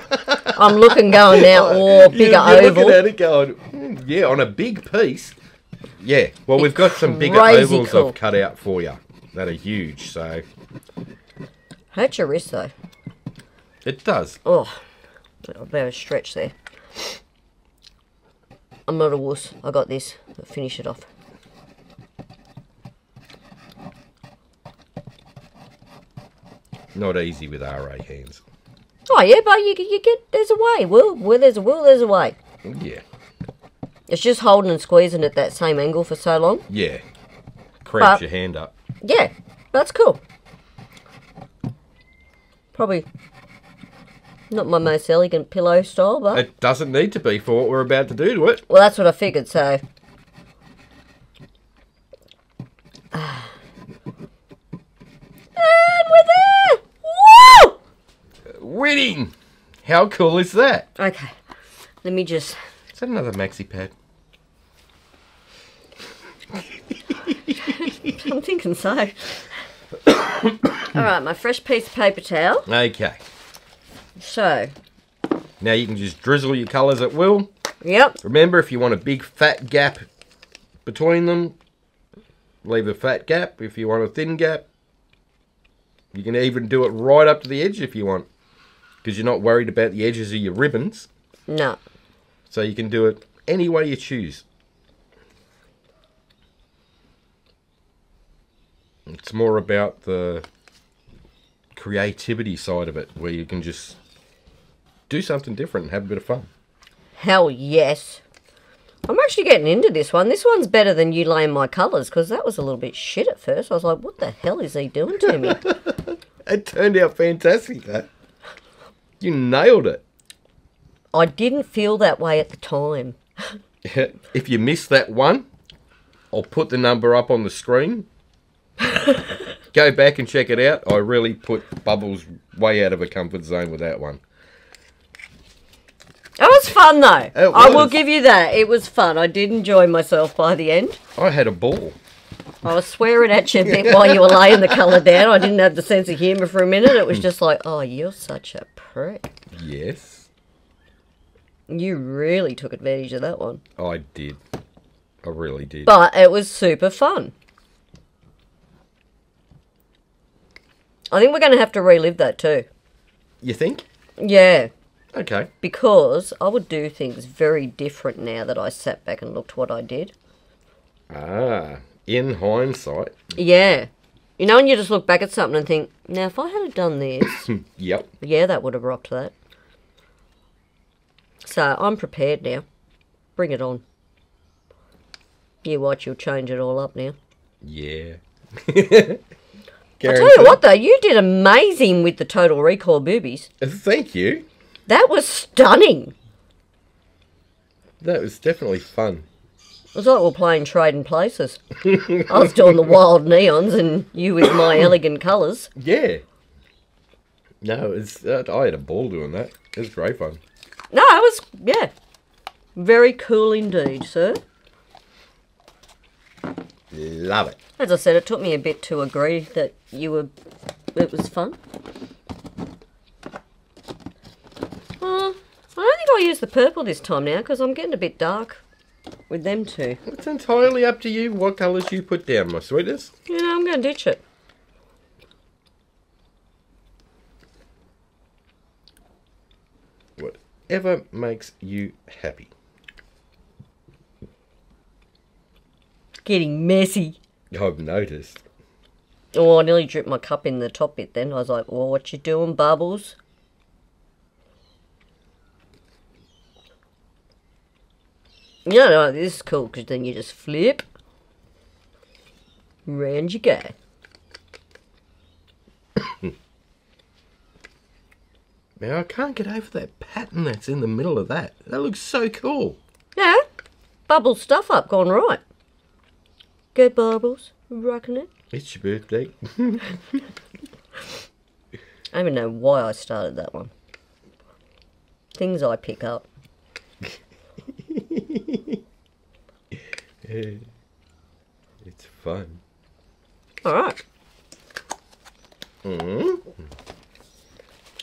I'm looking going now. Oh, bigger you're, you're oval. looking at it going, "Hmm, yeah, on a big piece. Yeah, well, we've got some bigger ovals cool. I've cut out for you that are huge, so Hurt your wrist though. it does. Oh, I better stretch there. I'm not a wuss. I got this. I'll finish it off. Not easy with RA hands. Oh yeah, but you you get there's a way. Will where there's a will, there's a way. Yeah, It's just holding and squeezing at that same angle for so long. yeah. Cramps But- your hand up. Yeah, that's cool. Probably not my most elegant pillow style, but It doesn't need to be for what we're about to do to it. well, that's what I figured. So. And we're there! Woo! Winning! How cool is that? Okay, let me just. Is that another maxi pad? I'm thinking so. All right, my fresh piece of paper towel. Okay. So, Now you can just drizzle your colours at will. yep, Remember, if you want a big fat gap between them, leave a fat gap. If you want a thin gap, you can even do it right up to the edge if you want. Because you're not worried about the edges of your ribbons. no, So you can do it any way you choose. It's more about the creativity side of it, where you can just do something different and have a bit of fun. hell yes. I'm actually getting into this one. This one's better than you laying my colours because that was a little bit shit at first. I was like, what the hell is he doing to me? It turned out fantastic, though. You nailed it. I didn't feel that way at the time. if you missed that one, I'll put the number up on the screen. Go back and check it out. I really put Bubbles way out of a comfort zone with that one. It was fun though. It I will give you that. It was fun. I did enjoy myself by the end. I had a ball. I was swearing at you a bit while you were laying the colour down. I didn't have the sense of humour for a minute. It was just like, oh, you're such a prick. Yes, You really took advantage of that one. I did. I really did. But it was super fun. I think we're going to have to relive that too. You think? Yeah, Okay. because I would do things very different now that I sat back and looked what I did. Ah, in hindsight. Yeah. You know, when you just look back at something and think, now if I had done this, Yep. yeah, that would have rocked that. So I'm prepared now. Bring it on. You watch, you'll change it all up now. Yeah. I tell you what, though, you did amazing with the Total Recall boobies. Thank you. That was stunning. That was definitely fun. It was like we were playing Trading Places. I was doing the wild neons and you with my elegant colours. Yeah. No, it's uh, I had a ball doing that. It was great fun. No, it was, yeah. Very cool indeed, sir. Love it. As I said, it took me a bit to agree that you were. It was fun. Uh, I don't think I'll use the purple this time now because I'm getting a bit dark with them two. It's entirely up to you what colours you put down, my sweetest. You know, I'm going to ditch it. Whatever makes you happy. Getting messy. I've noticed. Oh, I nearly dripped my cup in the top bit then. I was like, well, what you doing, Bubbles? Yeah, no, this is cool because then you just flip. Round you go. Man, I can't get over that pattern that's in the middle of that. That looks so cool. Yeah, bubble stuff up, gone right. Go, Bubbles. Rocking it. It's your birthday. I don't even know why I started that one. Things I pick up. it's fun. All right. Mm.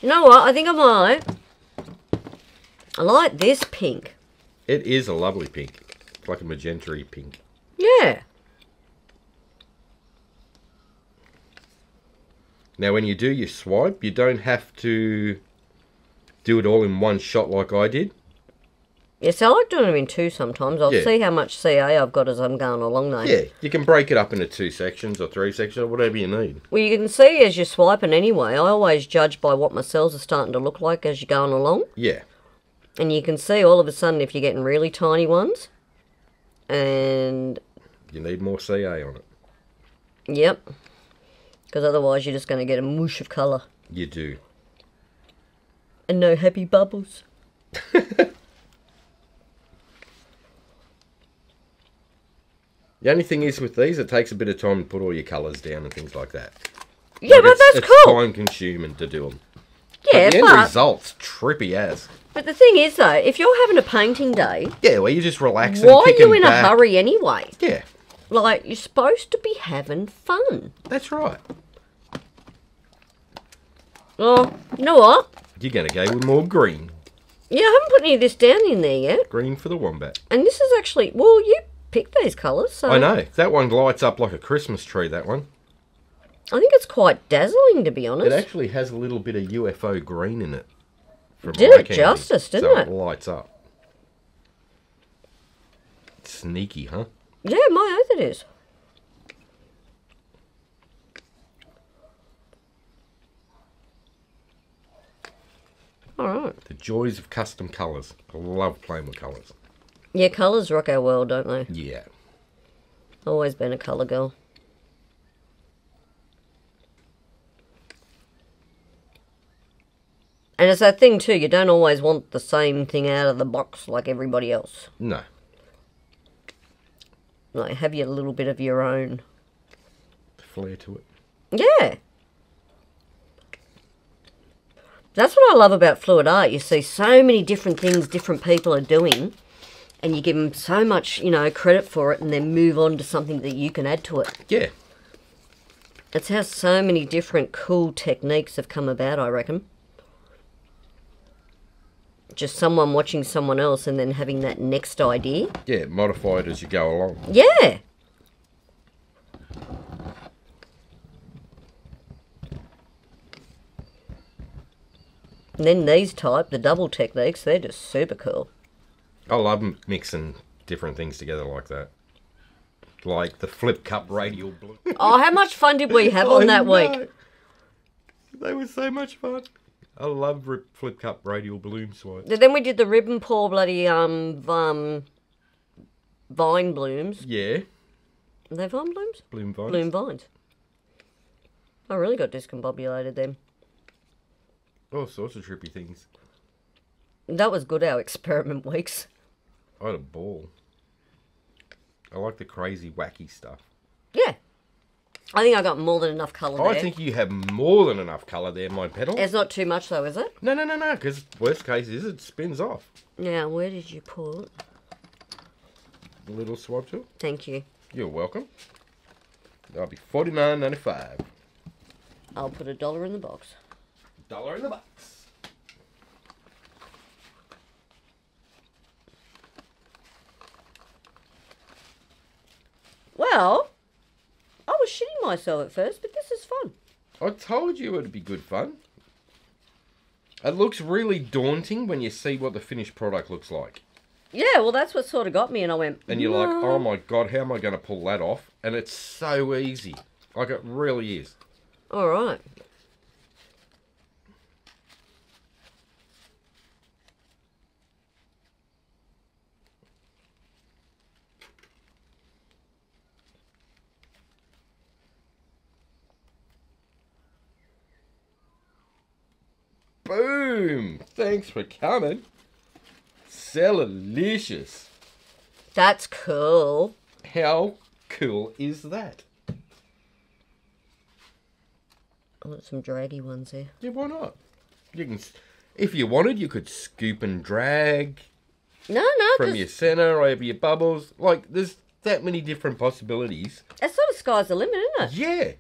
You know what? I think I might. I like this pink. It is a lovely pink. It's like a magenta pink. Yeah. Now, when you do your swipe, you don't have to do it all in one shot like I did. Yes, I like doing them in two sometimes. I'll Yeah. see how much CA I've got as I'm going along though. Yeah, you can break it up into two sections or three sections or whatever you need. Well, you can see as you're swiping anyway. I always judge by what my cells are starting to look like as you're going along. Yeah, And you can see all of a sudden if you're getting really tiny ones. And, you need more CA on it. yep. Because otherwise you're just going to get a mush of colour. You do. And no happy bubbles. The only thing is with these, it takes a bit of time to put all your colours down and things like that. Yeah, Like, but it's- that's it's cool. time consuming to do them. Yeah, but the end but, result's trippy as. but the thing is though, if you're having a painting day, Yeah, well, you're just relaxing. why are you in back. a hurry anyway? Yeah, Like, you're supposed to be having fun. that's right. Oh, you know what? You're going to go with more green. Yeah, I haven't put any of this down in there yet. Green for the wombat. And this is actually, well, you picked these colours, so I know. That one lights up like a Christmas tree, that one. I think it's quite dazzling, to be honest. It actually has a little bit of UFO green in it. Did it justice, didn't so it? it lights up. Sneaky, huh? Yeah, my oath it is. Alright. The joys of custom colours. I love playing with colours. Yeah, colours rock our world, don't they? Yeah. Always been a colour girl. And it's that thing too, you don't always want the same thing out of the box like everybody else. No. Like, have your little bit of your own. Flair to it. Yeah. That's what I love about fluid art. You see so many different things different people are doing, and you give them so much, you know, credit for it, and then move on to something that you can add to it. Yeah. It's how so many different cool techniques have come about, I reckon. Just someone watching someone else and then having that next idea. Yeah, modify it as you go along. Yeah. And then these type, the double techniques, they're just super cool. I love mixing different things together like that. Like the flip cup radial bloom. Oh, how much fun did we have on that week? They were so much fun. I love rip, flip cup radial bloom swipes. Then we did the ribbon pour bloody um um vine blooms. Yeah, Are they vine blooms? bloom vines. Bloom vines. I really got discombobulated then. All sorts of trippy things. That was good, our experiment weeks. I had a ball. I like the crazy, wacky stuff. I think I got more than enough colour I there. think you have more than enough colour there, my pedal. It's not too much though, is it? No, no, no, no, because worst case is it spins off. Now, where did you pull it? The little swipe tool. Thank you. You're welcome. That'll be forty nine ninety five. I'll put a dollar in the box. Dollar in the box. Well, was shitting myself at first, but this is fun. I told you it'd be good fun. It looks really daunting when you see what the finished product looks like. Yeah, well, that's what sort of got me, and I went. and you're like, oh my god, how am I going to pull that off? And it's so easy. Like it really is. All right. Boom! Thanks for coming. Cellalicious. That's cool. How cool is that? I want some draggy ones here. Yeah, why not? You can, if you wanted, you could scoop and drag No, no, from your center over your bubbles. Like, there's that many different possibilities. that sort of sky's the limit, isn't it? Yeah.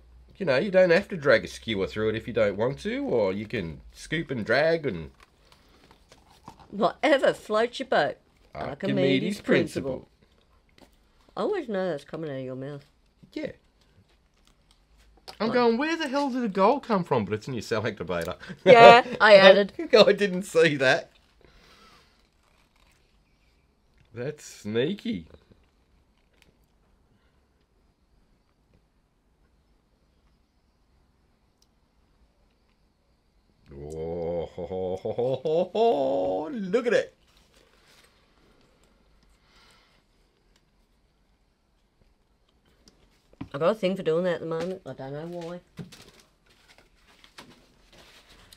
You know, you don't have to drag a skewer through it if you don't want to, or you can scoop and drag and Whatever floats your boat. Archimedes' principle. I always know that's coming out of your mouth. Yeah. I'm going, where the hell did the gold come from? But it's in your cell activator. Yeah, I added. I didn't see that. That's sneaky. Oh, ho, ho, ho, ho, ho, ho. look at it. I've got a thing for doing that at the moment. I don't know why.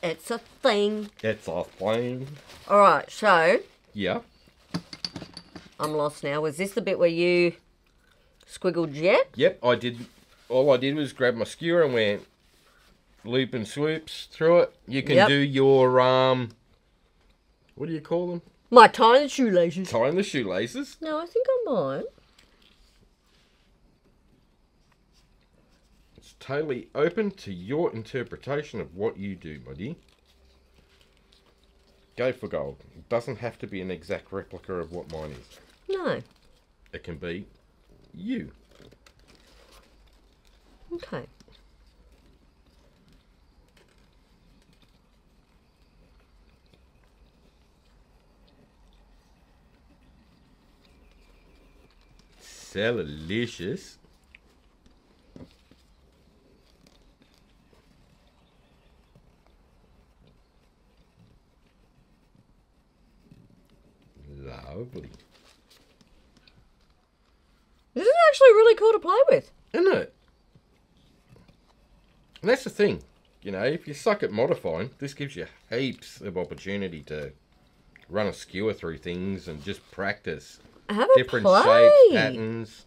It's a thing. It's off plane. All right, so Yeah. I'm lost now. Was this the bit where you squiggled jet? Yep, I did. All I did was grab my skewer and went loop and swoops through it. You can Yep. do your um, what do you call them? My tying the shoelaces. Tying the shoelaces. No, I think I might. It's totally open to your interpretation of what you do, buddy. Go for gold. It doesn't have to be an exact replica of what mine is. No. It can be you. Okay. Delicious. Lovely. This is actually really cool to play with. Isn't it? And that's the thing. You know, if you suck at modifying, this gives you heaps of opportunity to run a skewer through things and just practice different play. shapes, patterns.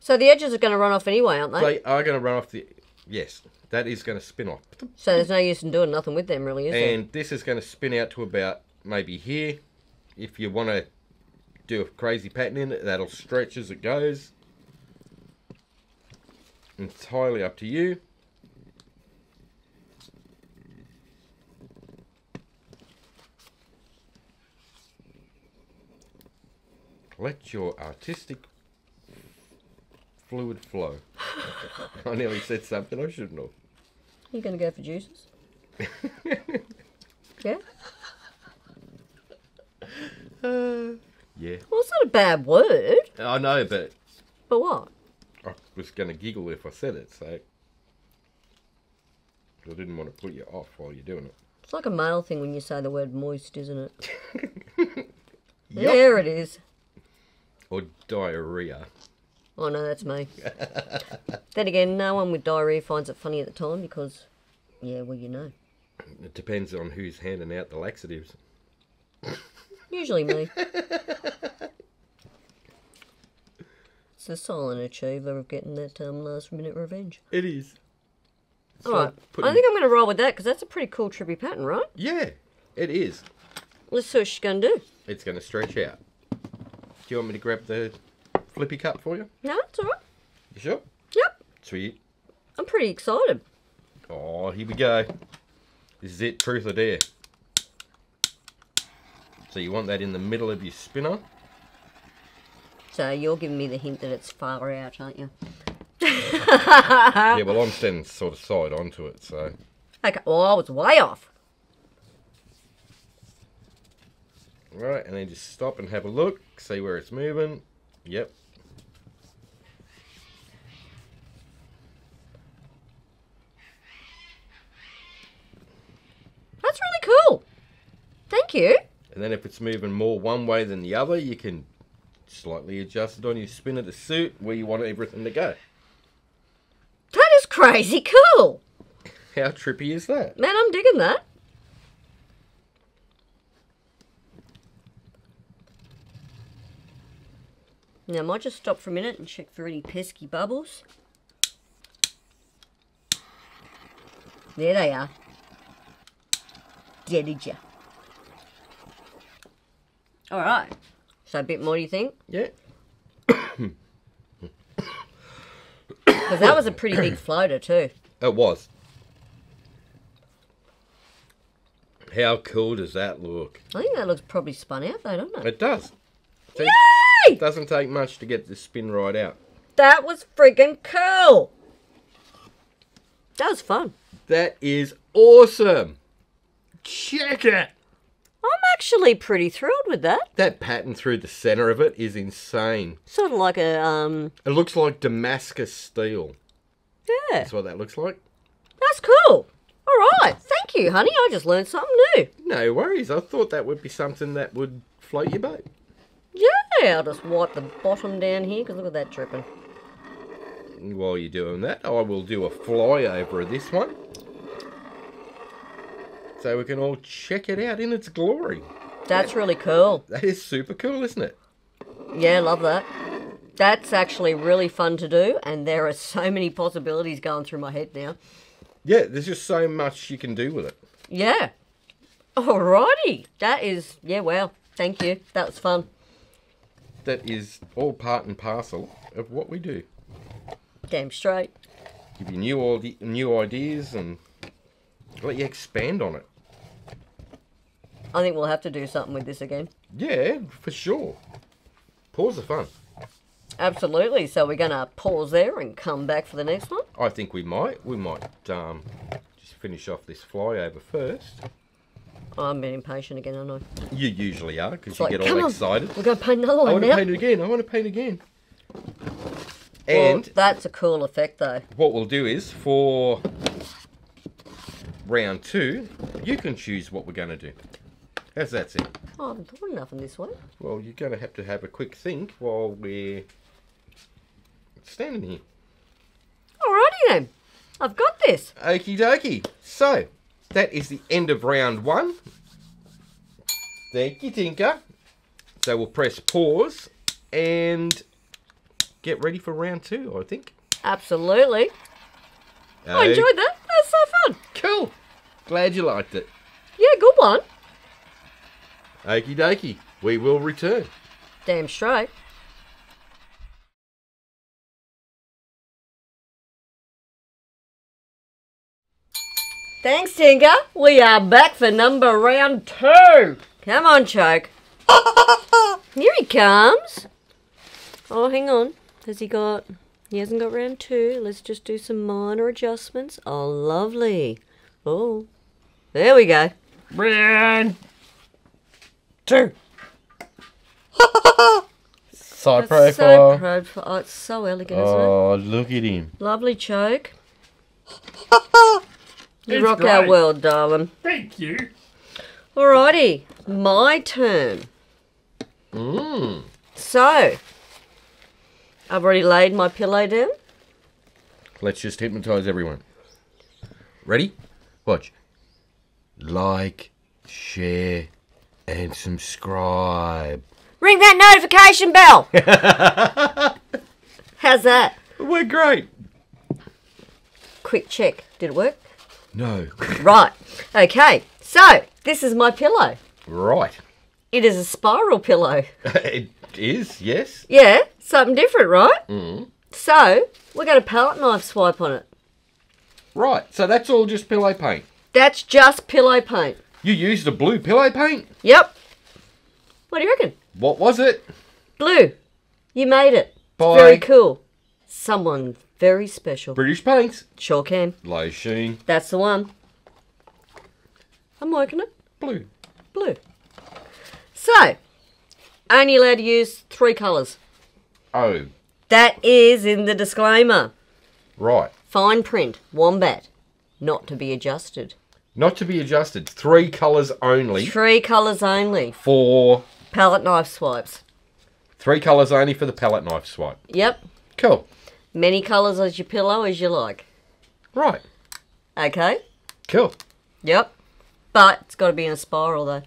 So the edges are going to run off anyway, aren't they? They are going to run off the. Yes, that is going to spin off. So there's no use in doing nothing with them, really, is there? And this is going to spin out to about maybe here. If you want to do a crazy pattern in it, that'll stretch as it goes. Entirely up to you. Let your artistic fluid flow. I nearly said something I shouldn't have. You going to go for juices? yeah? Uh, yeah. Well, it's not a bad word, I know, but but what? I was going to giggle if I said it, so I didn't want to put you off while you're doing it. It's like a male thing when you say the word moist, isn't it? Yup. There it is. Or diarrhea. Oh no, that's me. then again, no one with diarrhea finds it funny at the time because, yeah, well, you know. It depends on who's handing out the laxatives. Usually me. it's the silent achiever of getting that um, last minute revenge. It is. All right, I think I'm going to roll with that because that's a pretty cool trippy pattern, right? Yeah, it is. Let's see what she's going to do. It's going to stretch out. Do you want me to grab the flippy cup for you? No, it's all right. You sure? Yep, Sweet. I'm pretty excited. Oh, here we go. This is it, truth or dare. So you want that in the middle of your spinner. So you're giving me the hint that it's far out, aren't you? yeah, well, I'm standing sort of side onto it, so Okay, well, I was way off. Right, and then just stop and have a look, see where it's moving. Yep. That's really cool. Thank you. And then if it's moving more one way than the other, you can slightly adjust it on your spinner to suit where you want everything to go. That is crazy cool. How trippy is that? Man, I'm digging that. Now, I might just stop for a minute and check for any pesky bubbles. There they are. Ya? All right. So a bit more, do you think? Yeah. Because that was a pretty big floater too. It was. How cool does that look? I think that looks probably spun out though, doesn't it? It does. See, Yay! Doesn't take much to get the spin right out. That was friggin' cool. That was fun. That is awesome. Check it. I'm actually pretty thrilled with that. That pattern through the center of it is insane. Sort of like a um. It looks like Damascus steel. Yeah, That's what that looks like. that's cool. All right, thank you, honey. I just learned something new. No worries. I thought that would be something that would float your boat. Yeah, I'll just wipe the bottom down here because look at that dripping. While you're doing that, I will do a flyover of this one. So we can all check it out in its glory. That's really cool. That is super cool, isn't it? Yeah, love that. That's actually really fun to do, and there are so many possibilities going through my head now. Yeah, there's just so much you can do with it. Yeah. Alrighty. That is, yeah, wow. Thank you. That was fun. That is all part and parcel of what we do. Damn straight. Give you new new ideas and let you expand on it. I think we'll have to do something with this again. Yeah, for sure. Pause the fun. Absolutely. So we're going to pause there and come back for the next one. I think we might. We might um, just finish off this flyover first. I'm being impatient again, aren't I. You usually are because you like, get all on, excited. We're going to paint another one I want to paint it again. I want to paint again. Well, And that's a cool effect, though. what we'll do is for round two, you can choose what we're going to do. How's that sound? Oh, I haven't thought enough in this one. Well, you're going to have to have a quick think while we're standing here. Alrighty then. I've got this. Okie dokie. So, that is the end of round one. Thank you, Tinker. So we'll press pause and get ready for round two, I think. Absolutely. I enjoyed that. That's so fun. Cool. Glad you liked it. Yeah, good one. Okie dokie. We will return. Damn straight. Thanks, Tinker. We are back for number round two. Come on, Choke. Here he comes. Oh, hang on. Has he got... He hasn't got round two. Let's just do some minor adjustments. Oh, lovely. Oh. There we go. Round two. Side That's so profile. Oh, it's so elegant, isn't it? Oh, look at him. Lovely choke. You It's rock our world, darling. Thank you. Alrighty, my turn. Mmm. So, I've already laid my pillow down. Let's just hypnotize everyone. Ready? Watch. Like, share, and subscribe. Ring that notification bell. How's that? We're great. Quick check. Did it work? No. Right. Okay. So, this is my pillow. right. It is a spiral pillow. it is, yes. Yeah, something different, right? Mm. So, we're going to palette knife swipe on it. Right, so that's all just pillow paint. That's just pillow paint. You used a blue pillow paint? Yep. What do you reckon? What was it? Blue. You made it. By Very cool. Someone very special. British Paints. Sure can. Sheen. That's the one. I'm working it. Blue. Blue. So, only allowed to use three colours. Oh, That is in the disclaimer. right. Fine print, wombat, not to be adjusted. Not to be adjusted. Three colours only Three colours only. for Palette knife swipes. three colours only for the palette knife swipe. Yep. Cool. Many colours as your pillow as you like. Right. Okay? Cool. Yep. But it's got to be in a spiral though.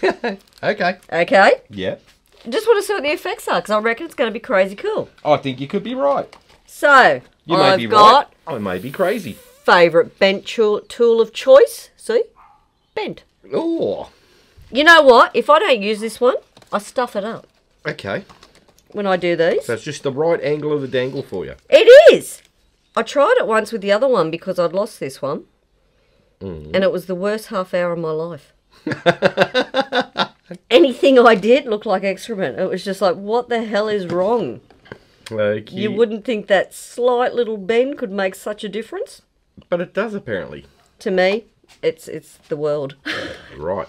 Okay. Okay? Yeah. Just want to see what the effects are because I reckon it's going to be crazy cool. I think you could be right. So, You may I've be got right. I may be crazy. favourite bent tool, tool of choice. See? Bent. Oh. You know what? If I don't use this one, I stuff it up Okay. When I do these. That's just the right angle of the dangle for you. It is. I tried it once with the other one because I'd lost this one. Mm. And it was the worst half hour of my life. Anything I did looked like excrement. It was just like, what the hell is wrong? Like You wouldn't think that slight little bend could make such a difference. but it does apparently. To me, it's it's the world. Right.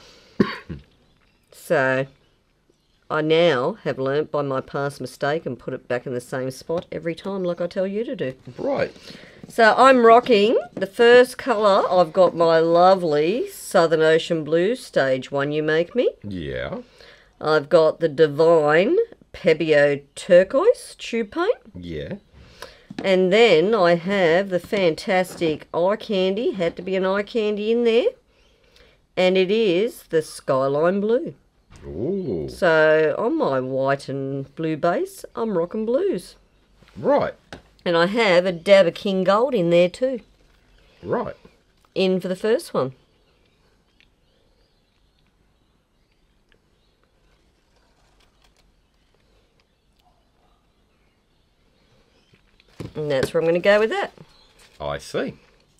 So I now have learnt by my past mistake and put it back in the same spot every time like I tell you to do. Right. So I'm rocking the first colour. I've got my lovely Southern Ocean Blue Stage 1 You Make Me. Yeah. I've got the Divine Pebeo Turquoise Tube Paint. Yeah. And then I have the fantastic Eye Candy. Had to be an Eye Candy in there. And it is the Skyline Blue. Ooh. So on my white and blue base, I'm rocking blues. Right. And I have a dab of King Gold in there too. Right. In for the first one. And that's where I'm going to go with that. I see.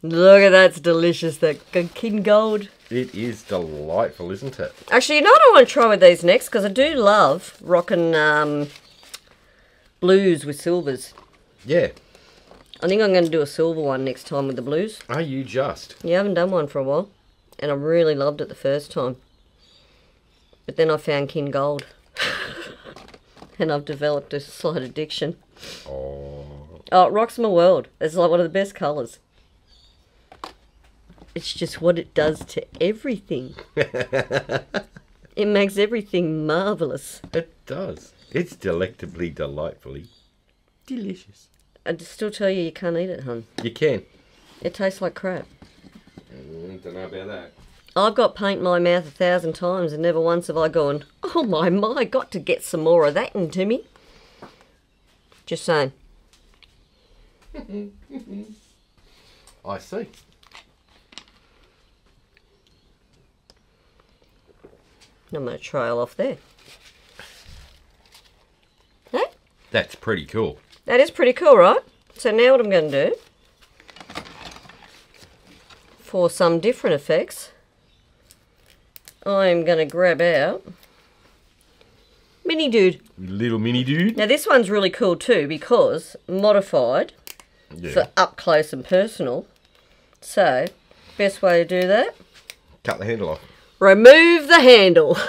Look at that's delicious, that King Gold. It is delightful, isn't it? Actually, you know what I want to try with these next? Because I do love rocking um, blues with silvers. Yeah. I think I'm going to do a silver one next time with the blues. Are you just? Yeah, I haven't done one for a while. And I really loved it the first time. But then I found King Gold. and I've developed a slight addiction. Oh. Oh, it rocks my world. It's like one of the best colours. It's just what it does to everything. it makes everything marvellous. It does. It's delectably, delightfully delicious. I just still tell you, you can't eat it, hun. You can. It tastes like crap. Mm, don't know about that. I've got paint in my mouth a thousand times and never once have I gone, oh my, my, got to get some more of that into me. Just saying. I see. I'm going to trail off there. Hey, That's pretty cool. that is pretty cool, right? So now what I'm going to do, for some different effects, I'm going to grab out Mini Dude. Little mini dude. Now this one's really cool too because modified Yeah. for up close and personal. So, best way to do that, Cut the handle off. Remove the handle.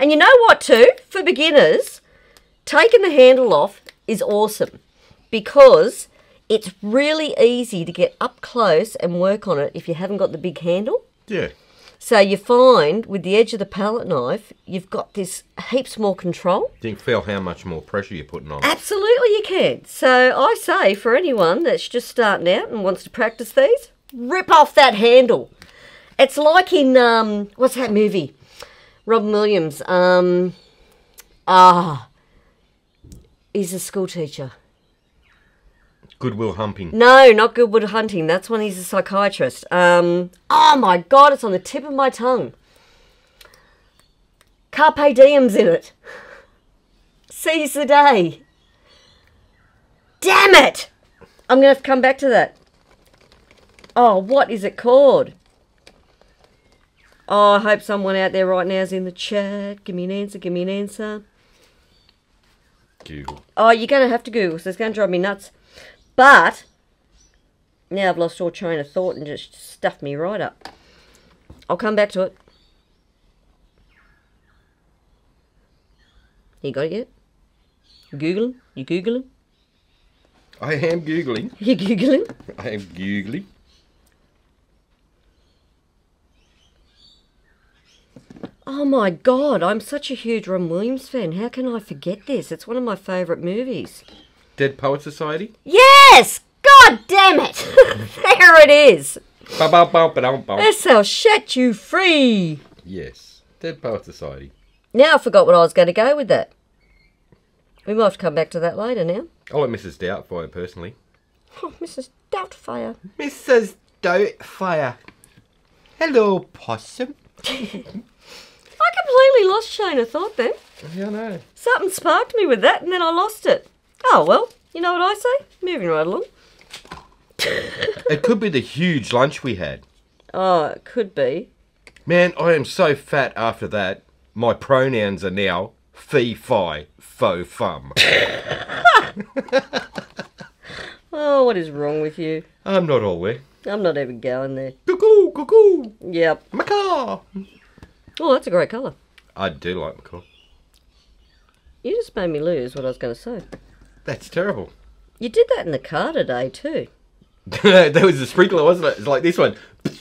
And you know what too? For beginners, taking the handle off is awesome because it's really easy to get up close and work on it if you haven't got the big handle. Yeah. So you find with the edge of the palette knife, you've got this heaps more control. You can feel how much more pressure you're putting on. Absolutely, you can. So I say for anyone that's just starting out and wants to practice these, rip off that handle. It's like in um, what's that movie? Robin Williams. Um, ah, he's a school teacher. Goodwill humping. No, not Goodwill Hunting. That's when he's a psychiatrist. Um, oh my god, it's on the tip of my tongue. Carpe Diem's in it. Seize the day. Damn it! I'm gonna have to come back to that. Oh, what is it called? Oh, I hope someone out there right now is in the chat. Give me an answer, give me an answer. Google. Oh, you're going to have to Google, so it's going to drive me nuts. But now I've lost all train of thought and just stuffed me right up. I'll come back to it. You got it yet? Googling? You Googling? I am googling. You Googling? I am googling. Oh my god, I'm such a huge Ron Williams fan. How can I forget this? It's one of my favourite movies. Dead Poet Society. Yes! God damn it! there it is! Ba ba ba ba dum bum. This will set you free! Yes, Dead Poet Society. Now I forgot what I was going to go with that. We might have to come back to that later now. I'll let Mrs. Doubtfire personally. Oh, Mrs. Doubtfire. Mrs. Doubtfire. Hello, possum. I completely lost train of thought then. Yeah, I know. Something sparked me with that and then I lost it. Oh well, you know what I say? Moving right along. It could be the huge lunch we had. Oh, it could be. Man, I am so fat after that. My pronouns are now fee fi fo fum. Oh, what is wrong with you? I'm not all there. I'm not even going there. Cuckoo, cuckoo, Yep. macaw. Oh, that's a great colour. I do like the colour. You just made me lose what I was going to say. That's terrible. You did that in the car today too. that was a sprinkler, wasn't it? It's like this one.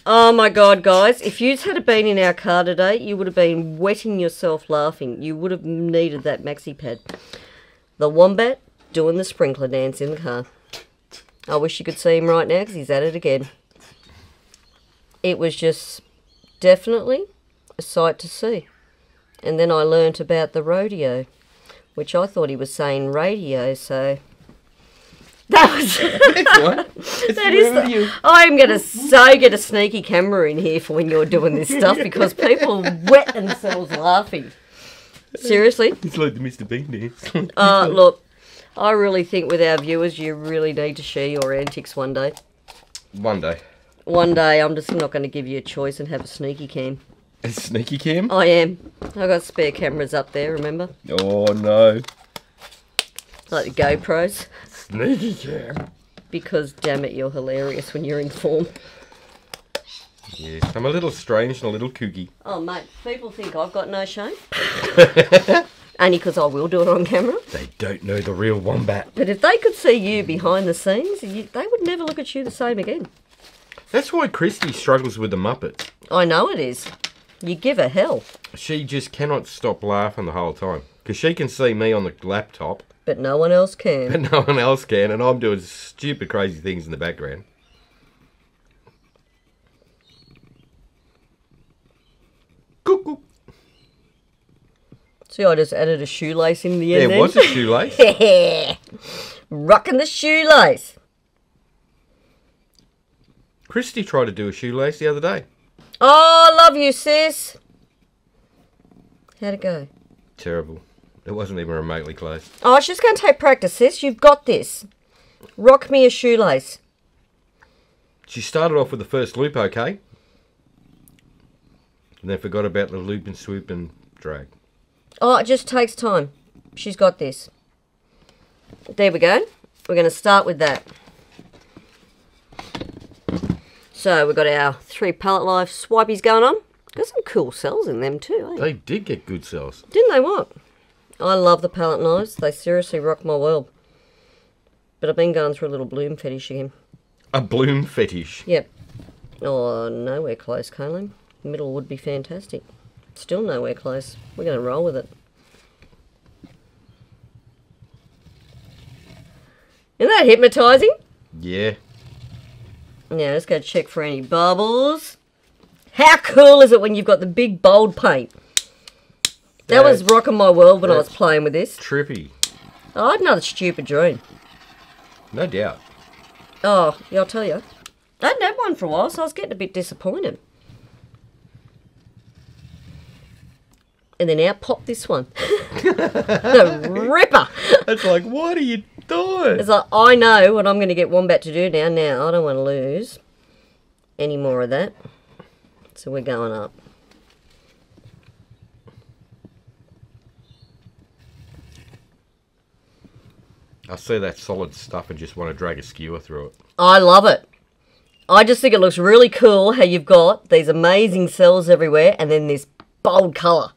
Oh my god, guys! If you had been in our car today, you would have been wetting yourself laughing. You would have needed that maxi pad. The wombat doing the sprinkler dance in the car. I wish you could see him right now because he's at it again. It was just definitely a sight to see. And then I learnt about the rodeo, which I thought he was saying radio. So that was. Excellent. It's That is the- I'm going to so get a sneaky camera in here for when you're doing this stuff because people wet themselves laughing. Seriously? It's like the Mr. Bean dance. Uh, look, I really think with our viewers, you really need to share your antics one day. One day. One day, I'm just not going to give you a choice and have a sneaky cam. A sneaky cam? Oh, I am. I've got spare cameras up there, remember? Oh no. Like the GoPros. Sneaky cam. Because, damn it, you're hilarious when you're in form. Yes, I'm a little strange and a little kooky. Oh, mate, people think I've got no shame. Only because I will do it on camera. They don't know the real wombat. But if they could see you behind the scenes, you, they would never look at you the same again. That's why Kristey struggles with the Muppets. I know it is. You give her hell, She just cannot stop laughing the whole time. Because she can see me on the laptop, but no one else can. and no one else can, and I'm doing stupid, crazy things in the background. Cuckoo. See, I just added a shoelace in the end. There was a shoelace. a rocking the shoelace. Kristey tried to do a shoelace the other day. Oh, I love you, sis. How'd it go? Terrible. It wasn't even remotely close. Oh, just going to take practice, sis. You've got this. Rock me a shoelace. She started off with the first loop okay. And then forgot about the loop and swoop and drag. Oh, it just takes time. She's got this. There we go. We're going to start with that. So we've got our three pallet life swipies going on. Got some cool cells in them too, eh? They did get good cells. Didn't they what? I love the palette knives. They seriously rock my world. But I've been going through a little bloom fetish again. A bloom fetish. Yep. Oh, nowhere close, Colin. Middle would be fantastic. Still nowhere close. We're going to roll with it. Isn't that hypnotising? Yeah. Now, let's go check for any bubbles. How cool is it when you've got the big bold paint? That was rocking my world when I was playing with this. Trippy. I had another stupid dream. No doubt. Oh, yeah, I'll tell you. I hadn't had one for a while, so I was getting a bit disappointed. And then out popped this one. the ripper. It's like, what are you doing? It's like, I know what I'm going to get Wombat to do now. Now, I don't want to lose any more of that. So we're going up. I see that solid stuff and just want to drag a skewer through it. I love it. I just think it looks really cool how you've got these amazing cells everywhere and then this bold colour.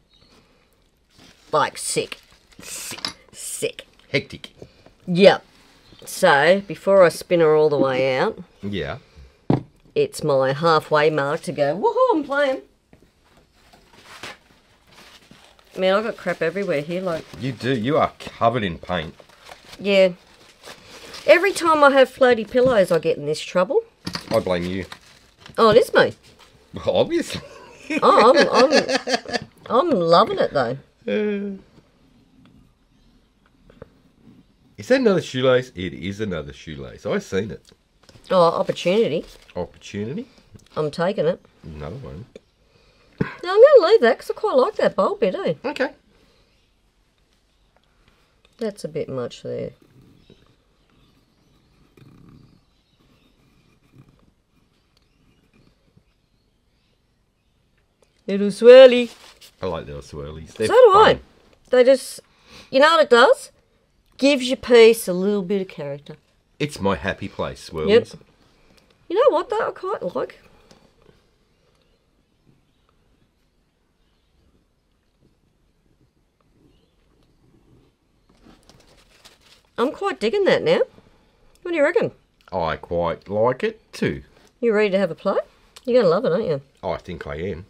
Like, sick. sick. Sick. Hectic. Yep. So, before I spin her all the way out, Yeah. it's my halfway mark to go, woohoo, I'm playing. Man, I've got crap everywhere here, like, You do. You are covered in paint. yeah. Every time I have floaty pillows, I get in this trouble. I blame you. Oh, it is me. Well, obviously. Oh, I'm, I'm, I'm loving it though. Uh. Is that another shoelace? It is another shoelace. I've seen it. Oh, opportunity. Opportunity. I'm taking it. Another one. No, I'm going to leave that because I quite like that bulb bit, eh? Okay. That's a bit much there. Little swirly. I like little swirlies. They're So do I. They just, you know what it does? Gives your piece a little bit of character. It's my happy place, swirlies. Yep. You know what, though? I quite like. I'm quite digging that now. What do you reckon? I quite like it too. You ready to have a play? You're going to love it, aren't you? I think I am.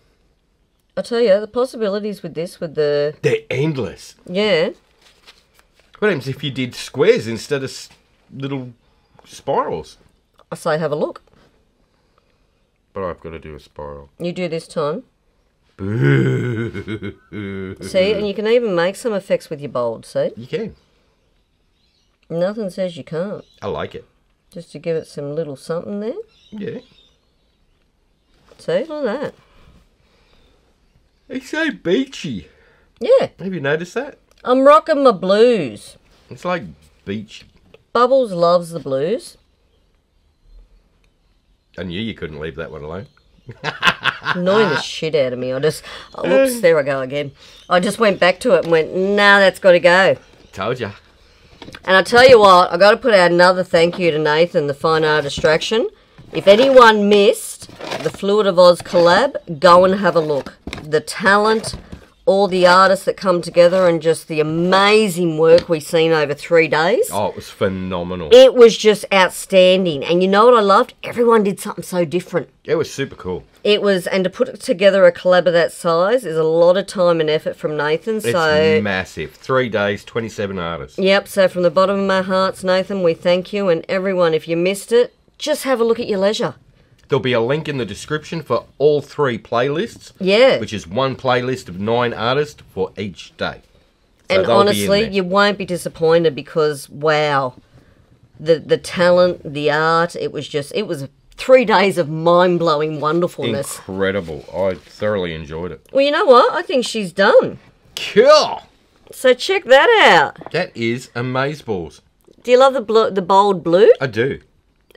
I tell you, the possibilities with this, with the. They're endless. Yeah. What happens if you did squares instead of s- little spirals? I say have a look. But I've got to do a spiral. You do this time. See, and you can even make some effects with your bold, see? You can. Nothing says you can't. I like it. Just to give it some little something there. Yeah. See, look at that. It's so beachy. Yeah, Have you noticed that? I'm rocking my blues. It's like beach. Bubbles loves the blues. I knew you couldn't leave that one alone. Annoying the shit out of me. I just, oh, whoops, there I go again. I just went back to it and went, nah, that's got to go. Told ya. And I tell you what, I got to put out another thank you to Nathan, the Fine Art Distraction. If anyone missed the Fluid of Oz collab, go and have a look. The talent, all the artists that come together, and just the amazing work we've seen over three days. Oh, it was phenomenal. It was just outstanding. And you know what I loved? Everyone did something so different. It was super cool. It was, and to put together a collab of that size is a lot of time and effort from Nathan. It's So, massive. Three days, 27 artists. Yep, so from the bottom of my hearts, Nathan, we thank you. And everyone, if you missed it, just have a look at your leisure. There'll be a link in the description for all three playlists, Yeah. which is one playlist of nine artists for each day. So and they'll be in honestly, you won't be disappointed because, wow, the, the talent, the art, it was just, it was three days of mind blowing wonderfulness. Incredible. I thoroughly enjoyed it. well, you know what? I think she's done. Cool. So check that out. That is amazeballs. Do you love the, blo- the bold blue? I do.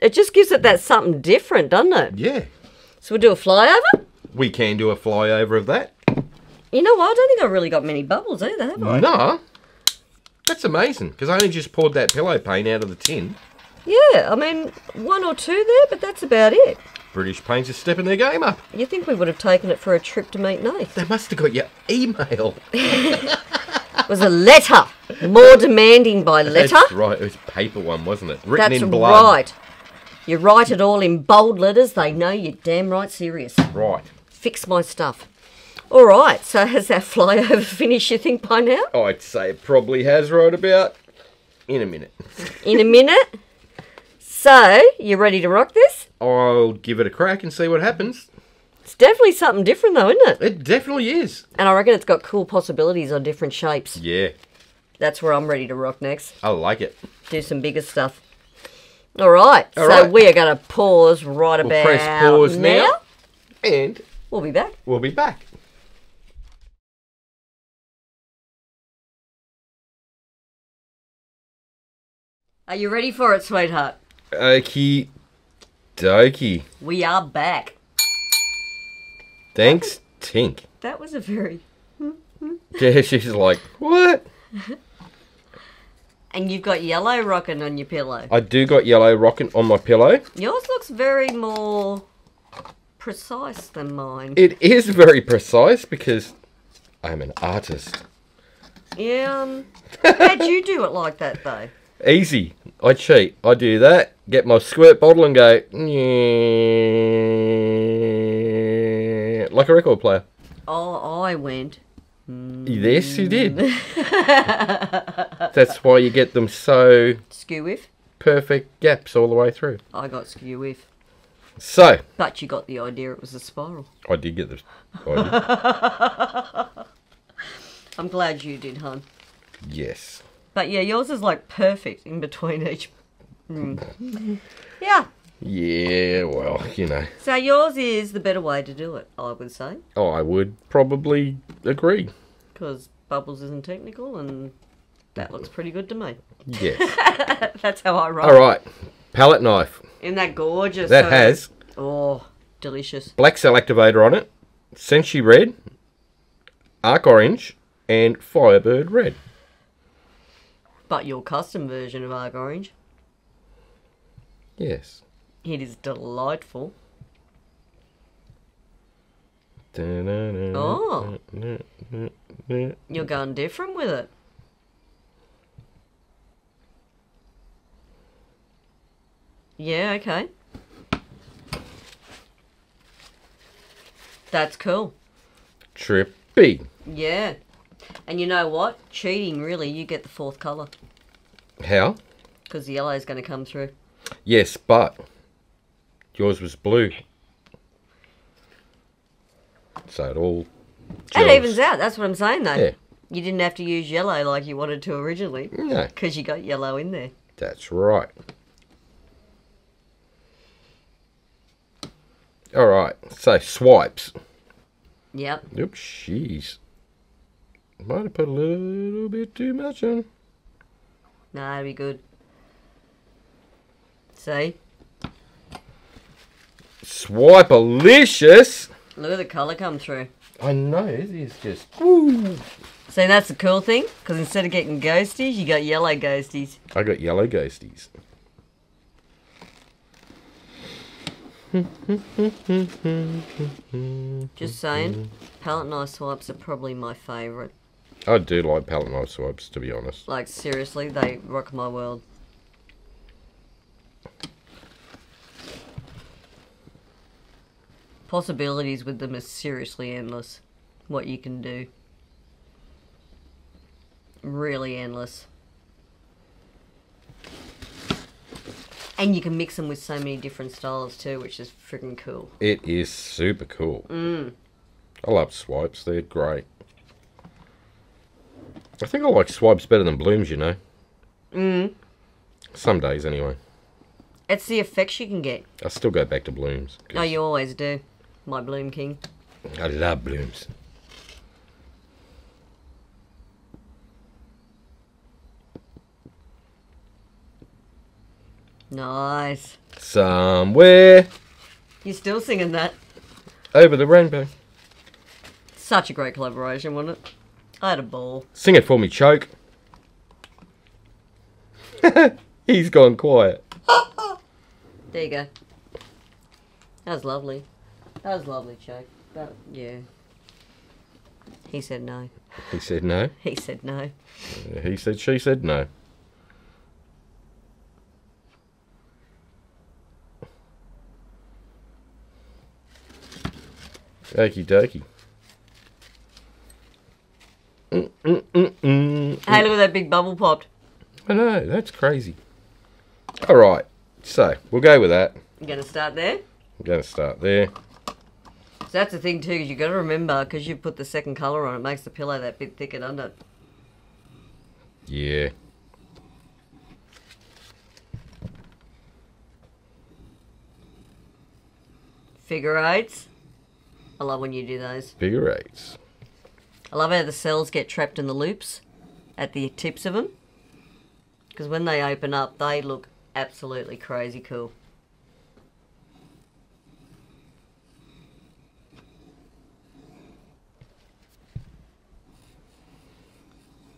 It just gives it that something different, doesn't it? Yeah. So we'll do a flyover? We can do a flyover of that. You know what? I don't think I've really got many bubbles either, have I? No. That's amazing because I only just poured that pillow paint out of the tin. Yeah, I mean, one or two there, but that's about it. British paints are stepping their game up. You think we would have taken it for a trip to meet Nath? They must have got your email. It was a letter. More demanding by letter. That's right. It was paper one, wasn't it? Written That's in blood. right. You write it all in bold letters, they know you're damn right serious. Right. Fix my stuff. All right, so has that flyover finished, you think, by now? I'd say it probably has right about in a minute. In a minute? So, you ready to rock this? I'll give it a crack and see what happens. It's definitely something different, though, isn't it? It definitely is. And I reckon it's got cool possibilities on different shapes. Yeah, That's where I'm ready to rock next. I like it. Do some bigger stuff. All right, All so right. we are going to pause right We'll about press pause now. And We'll be back. we'll be back. Are you ready for it, sweetheart? Okie dokie. We are back. Thanks, Tink. That was a very. Hmm, hmm. Yeah, she's like, what? And you've got yellow rocking on your pillow. I do got yellow rocking on my pillow. Yours looks very more precise than mine. It is very precise because I'm an artist. Yeah. Um, how'd you do it like that though? Easy. I cheat. I do that. Get my squirt bottle and go "Nyeh," like a record player. Oh, I went. Yes, you did. That's why you get them so Skew whiff. perfect gaps all the way through. I got skew whiff. So But you got the idea it was a spiral. I did get the. I'm glad you did, hon. yes. But yeah, yours is like perfect in between each. Mm. Yeah. Yeah. Well, you know. So yours is the better way to do it, I would say, Oh, I would probably agree. because bubbles isn't technical, and that looks pretty good to me. Yes. That's how I roll. All right. Palette knife. Isn't that gorgeous? That So- has Oh, delicious. black cell activator on it, Senshi red, arc orange, and Firebird red. But your custom version of Arc Orange, Yes. It is delightful. Oh. You're going different with it. Yeah, okay. That's cool. Trippy. Yeah. And you know what? Cheating, really, you get the fourth colour. How? Because the yellow is going to come through. Yes, but yours was blue. So it all. It evens out, that's what I'm saying, though. Yeah. You didn't have to use yellow like you wanted to originally. No, Because you got yellow in there. that's right. All right. So swipes. Yep. Oops, jeez. Might have put a little bit too much on. No, that'd be good. See? Swipe-alicious. Look at the colour come through. I know, it is just. Woo. See, that's the cool thing, because instead of getting ghosties, you got yellow ghosties. I got yellow ghosties. Just saying, palette knife swipes are probably my favourite. I do like palette knife swipes, to be honest. Like, seriously, they rock my world. Possibilities with them is seriously endless. What you can do. Really endless. And you can mix them with so many different styles too, which is freaking cool. It is super cool. Mm. I love swipes, they're great. I think I like swipes better than blooms, you know. Mm. Some days, anyway. It's the effects you can get. I still go back to blooms. No, you always do. My Bloom King. I love blooms. Nice. Somewhere You're still singing that. over the rainbow. Such a great collaboration, wasn't it? I had a ball. Sing it for me, Choke. He's gone quiet. There you go. That was lovely. That was lovely, Chuck. That, yeah. He said no. He said no. He said no. He said she said no. Okie dokie. Mm, mm, mm, mm. Hey, look at that big bubble popped. I know, that's crazy. Alright, so we'll go with that. You're gonna start there? I'm going to start there. That's the thing too, because you got to remember, because you put the second colour on, it makes the pillow that bit thicker, doesn't it? Yeah. Figure eights. I love when you do those. Figure eights. I love how the cells get trapped in the loops at the tips of them. Because when they open up, they look absolutely crazy cool.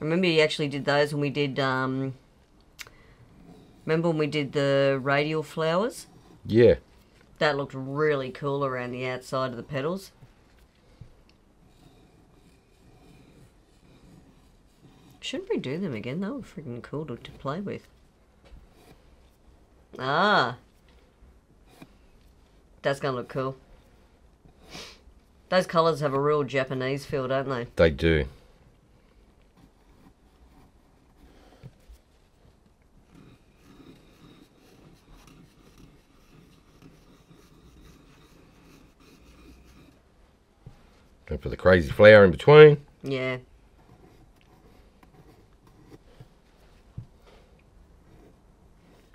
Remember, you actually did those when we did. Um, remember when we did the radial flowers? Yeah. That looked really cool around the outside of the petals. Shouldn't we do them again. They were freaking cool to, to play with. Ah. That's gonna look cool. Those colours have a real Japanese feel, don't they? They do. Go for the crazy flower in between. Yeah.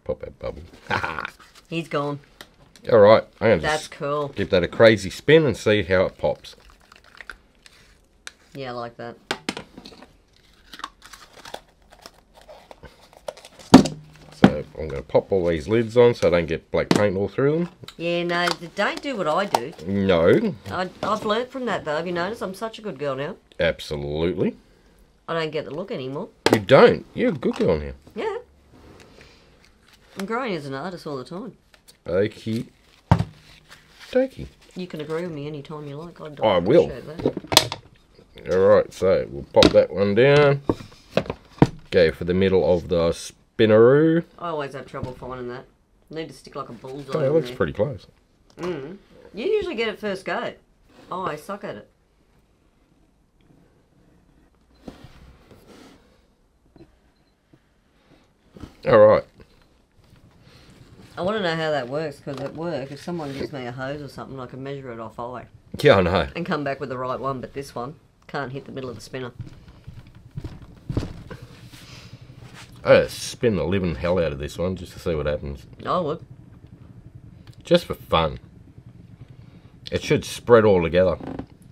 Pop that bubble. He's gone. All right, I'm gonna That's just cool. give that a crazy spin and see how it pops. Yeah, I like that. So I'm gonna pop all these lids on so I don't get black paint all through them. Yeah, no, don't do what I do. No, I, I've learnt from that though. Have you noticed? I'm such a good girl now. absolutely. I don't get the look anymore. You don't. You're a good girl now. Yeah. I'm growing as an artist all the time. Okie dokie. You can agree with me anytime you like. I'd I will. that. Alright, so we'll pop that one down. Go for the middle of the spinneroo. I always have trouble finding that. Need to stick like a bullseye. Oh, it looks there. pretty close. Mm. You usually get it first go. Oh, I suck at it. Alright. I want to know how that works because at work, if someone gives me a hose or something, I can measure it off eye Yeah, I know. and come back with the right one. But this one can't hit the middle of the spinner. I spin the living hell out of this one just to see what happens. I would. Just for fun. It should spread all together.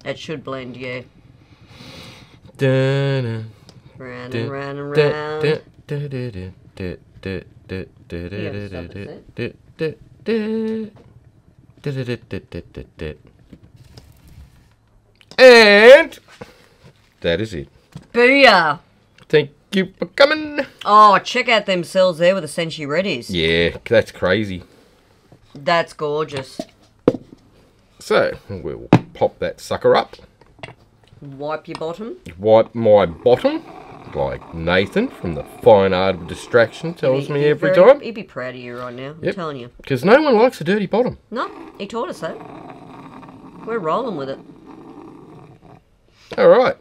It should blend, yeah. Round and round and round. And that is it. Booyah! Thank for coming. Oh, check out them cells there with the Senshi Red is. Yeah, that's crazy. That's gorgeous. So we'll pop that sucker up. Wipe your bottom. Wipe my bottom, like Nathan from the Fine Art of Distraction tells He'd me be every very- time. He'd be proud of you right now. I'm telling you. Because no one likes a dirty bottom. No, he taught us that. We're rolling with it. All right.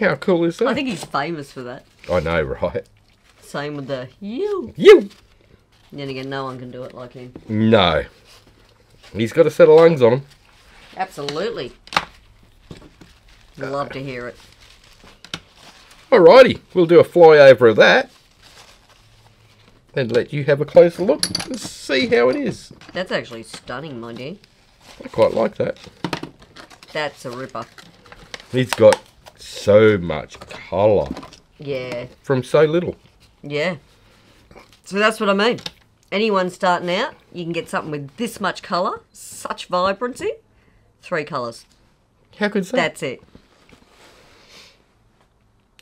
How cool is that? I think he's famous for that. I know, right? Same with the you. You. Then again, no one can do it like him. No. He's got a set of lungs on him. Absolutely. Love to hear it. Alrighty, we'll do a flyover of that. Then let you have a closer look and see how it is. That's actually stunning, my dear. I quite like that. That's a ripper. He's got so much colour Yeah. from so little. Yeah. So that's what I mean. Anyone starting out, you can get something with this much colour, such vibrancy. Three colours. How good's that? That's it.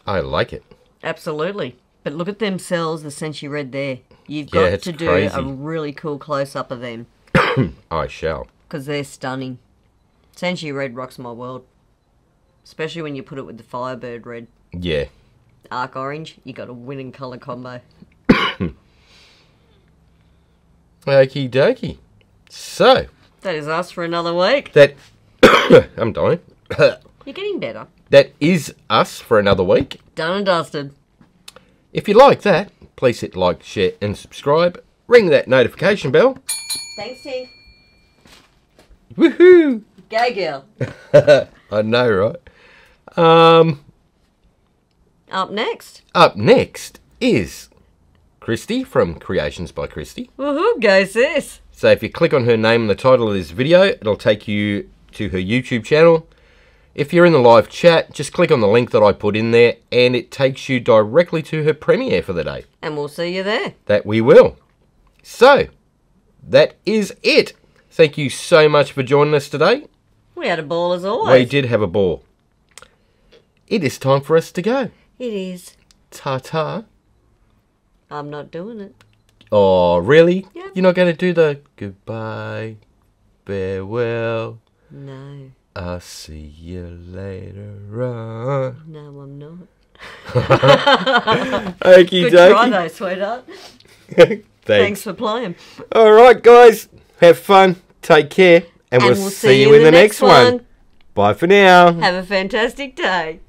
I like it. Absolutely. But look at them cells, the Senshi Red there. You've got it's to do crazy. a really cool close up of them I shall. because they're stunning. Senshi Red rocks my world. Especially when you put it with the Firebird Red. Yeah. Arc Orange, you got a winning colour combo. Okie dokie. So, That is us for another week. that. I'm dying. You're getting better. that is us for another week. Done and dusted. If you like that, please hit like, share, and subscribe. Ring that notification bell. Thanks, Tim. Woohoo! Gay girl. I know, right? Um, Up next. up next is Kristey from Kreations by Kristey. Woohoo, go sis. So if you click on her name in the title of this video, it'll take you to her YouTube channel. If you're in the live chat, just click on the link that I put in there and it takes you directly to her premiere for the day. And we'll see you there. That we will. So, that is it. Thank you so much for joining us today. We had a ball as always. We did have a ball. It is time for us to go. It is. Ta ta. I'm not doing it. Oh, really? Yeah. You're not going to do the goodbye, farewell, No. I'll see you later on. No, I'm not. Okie Good try dokie. though, sweetheart. Thanks. Thanks for playing. All right, guys. Have fun. Take care. And, And we'll, see, you in the next one. Bye for now. Have a fantastic day.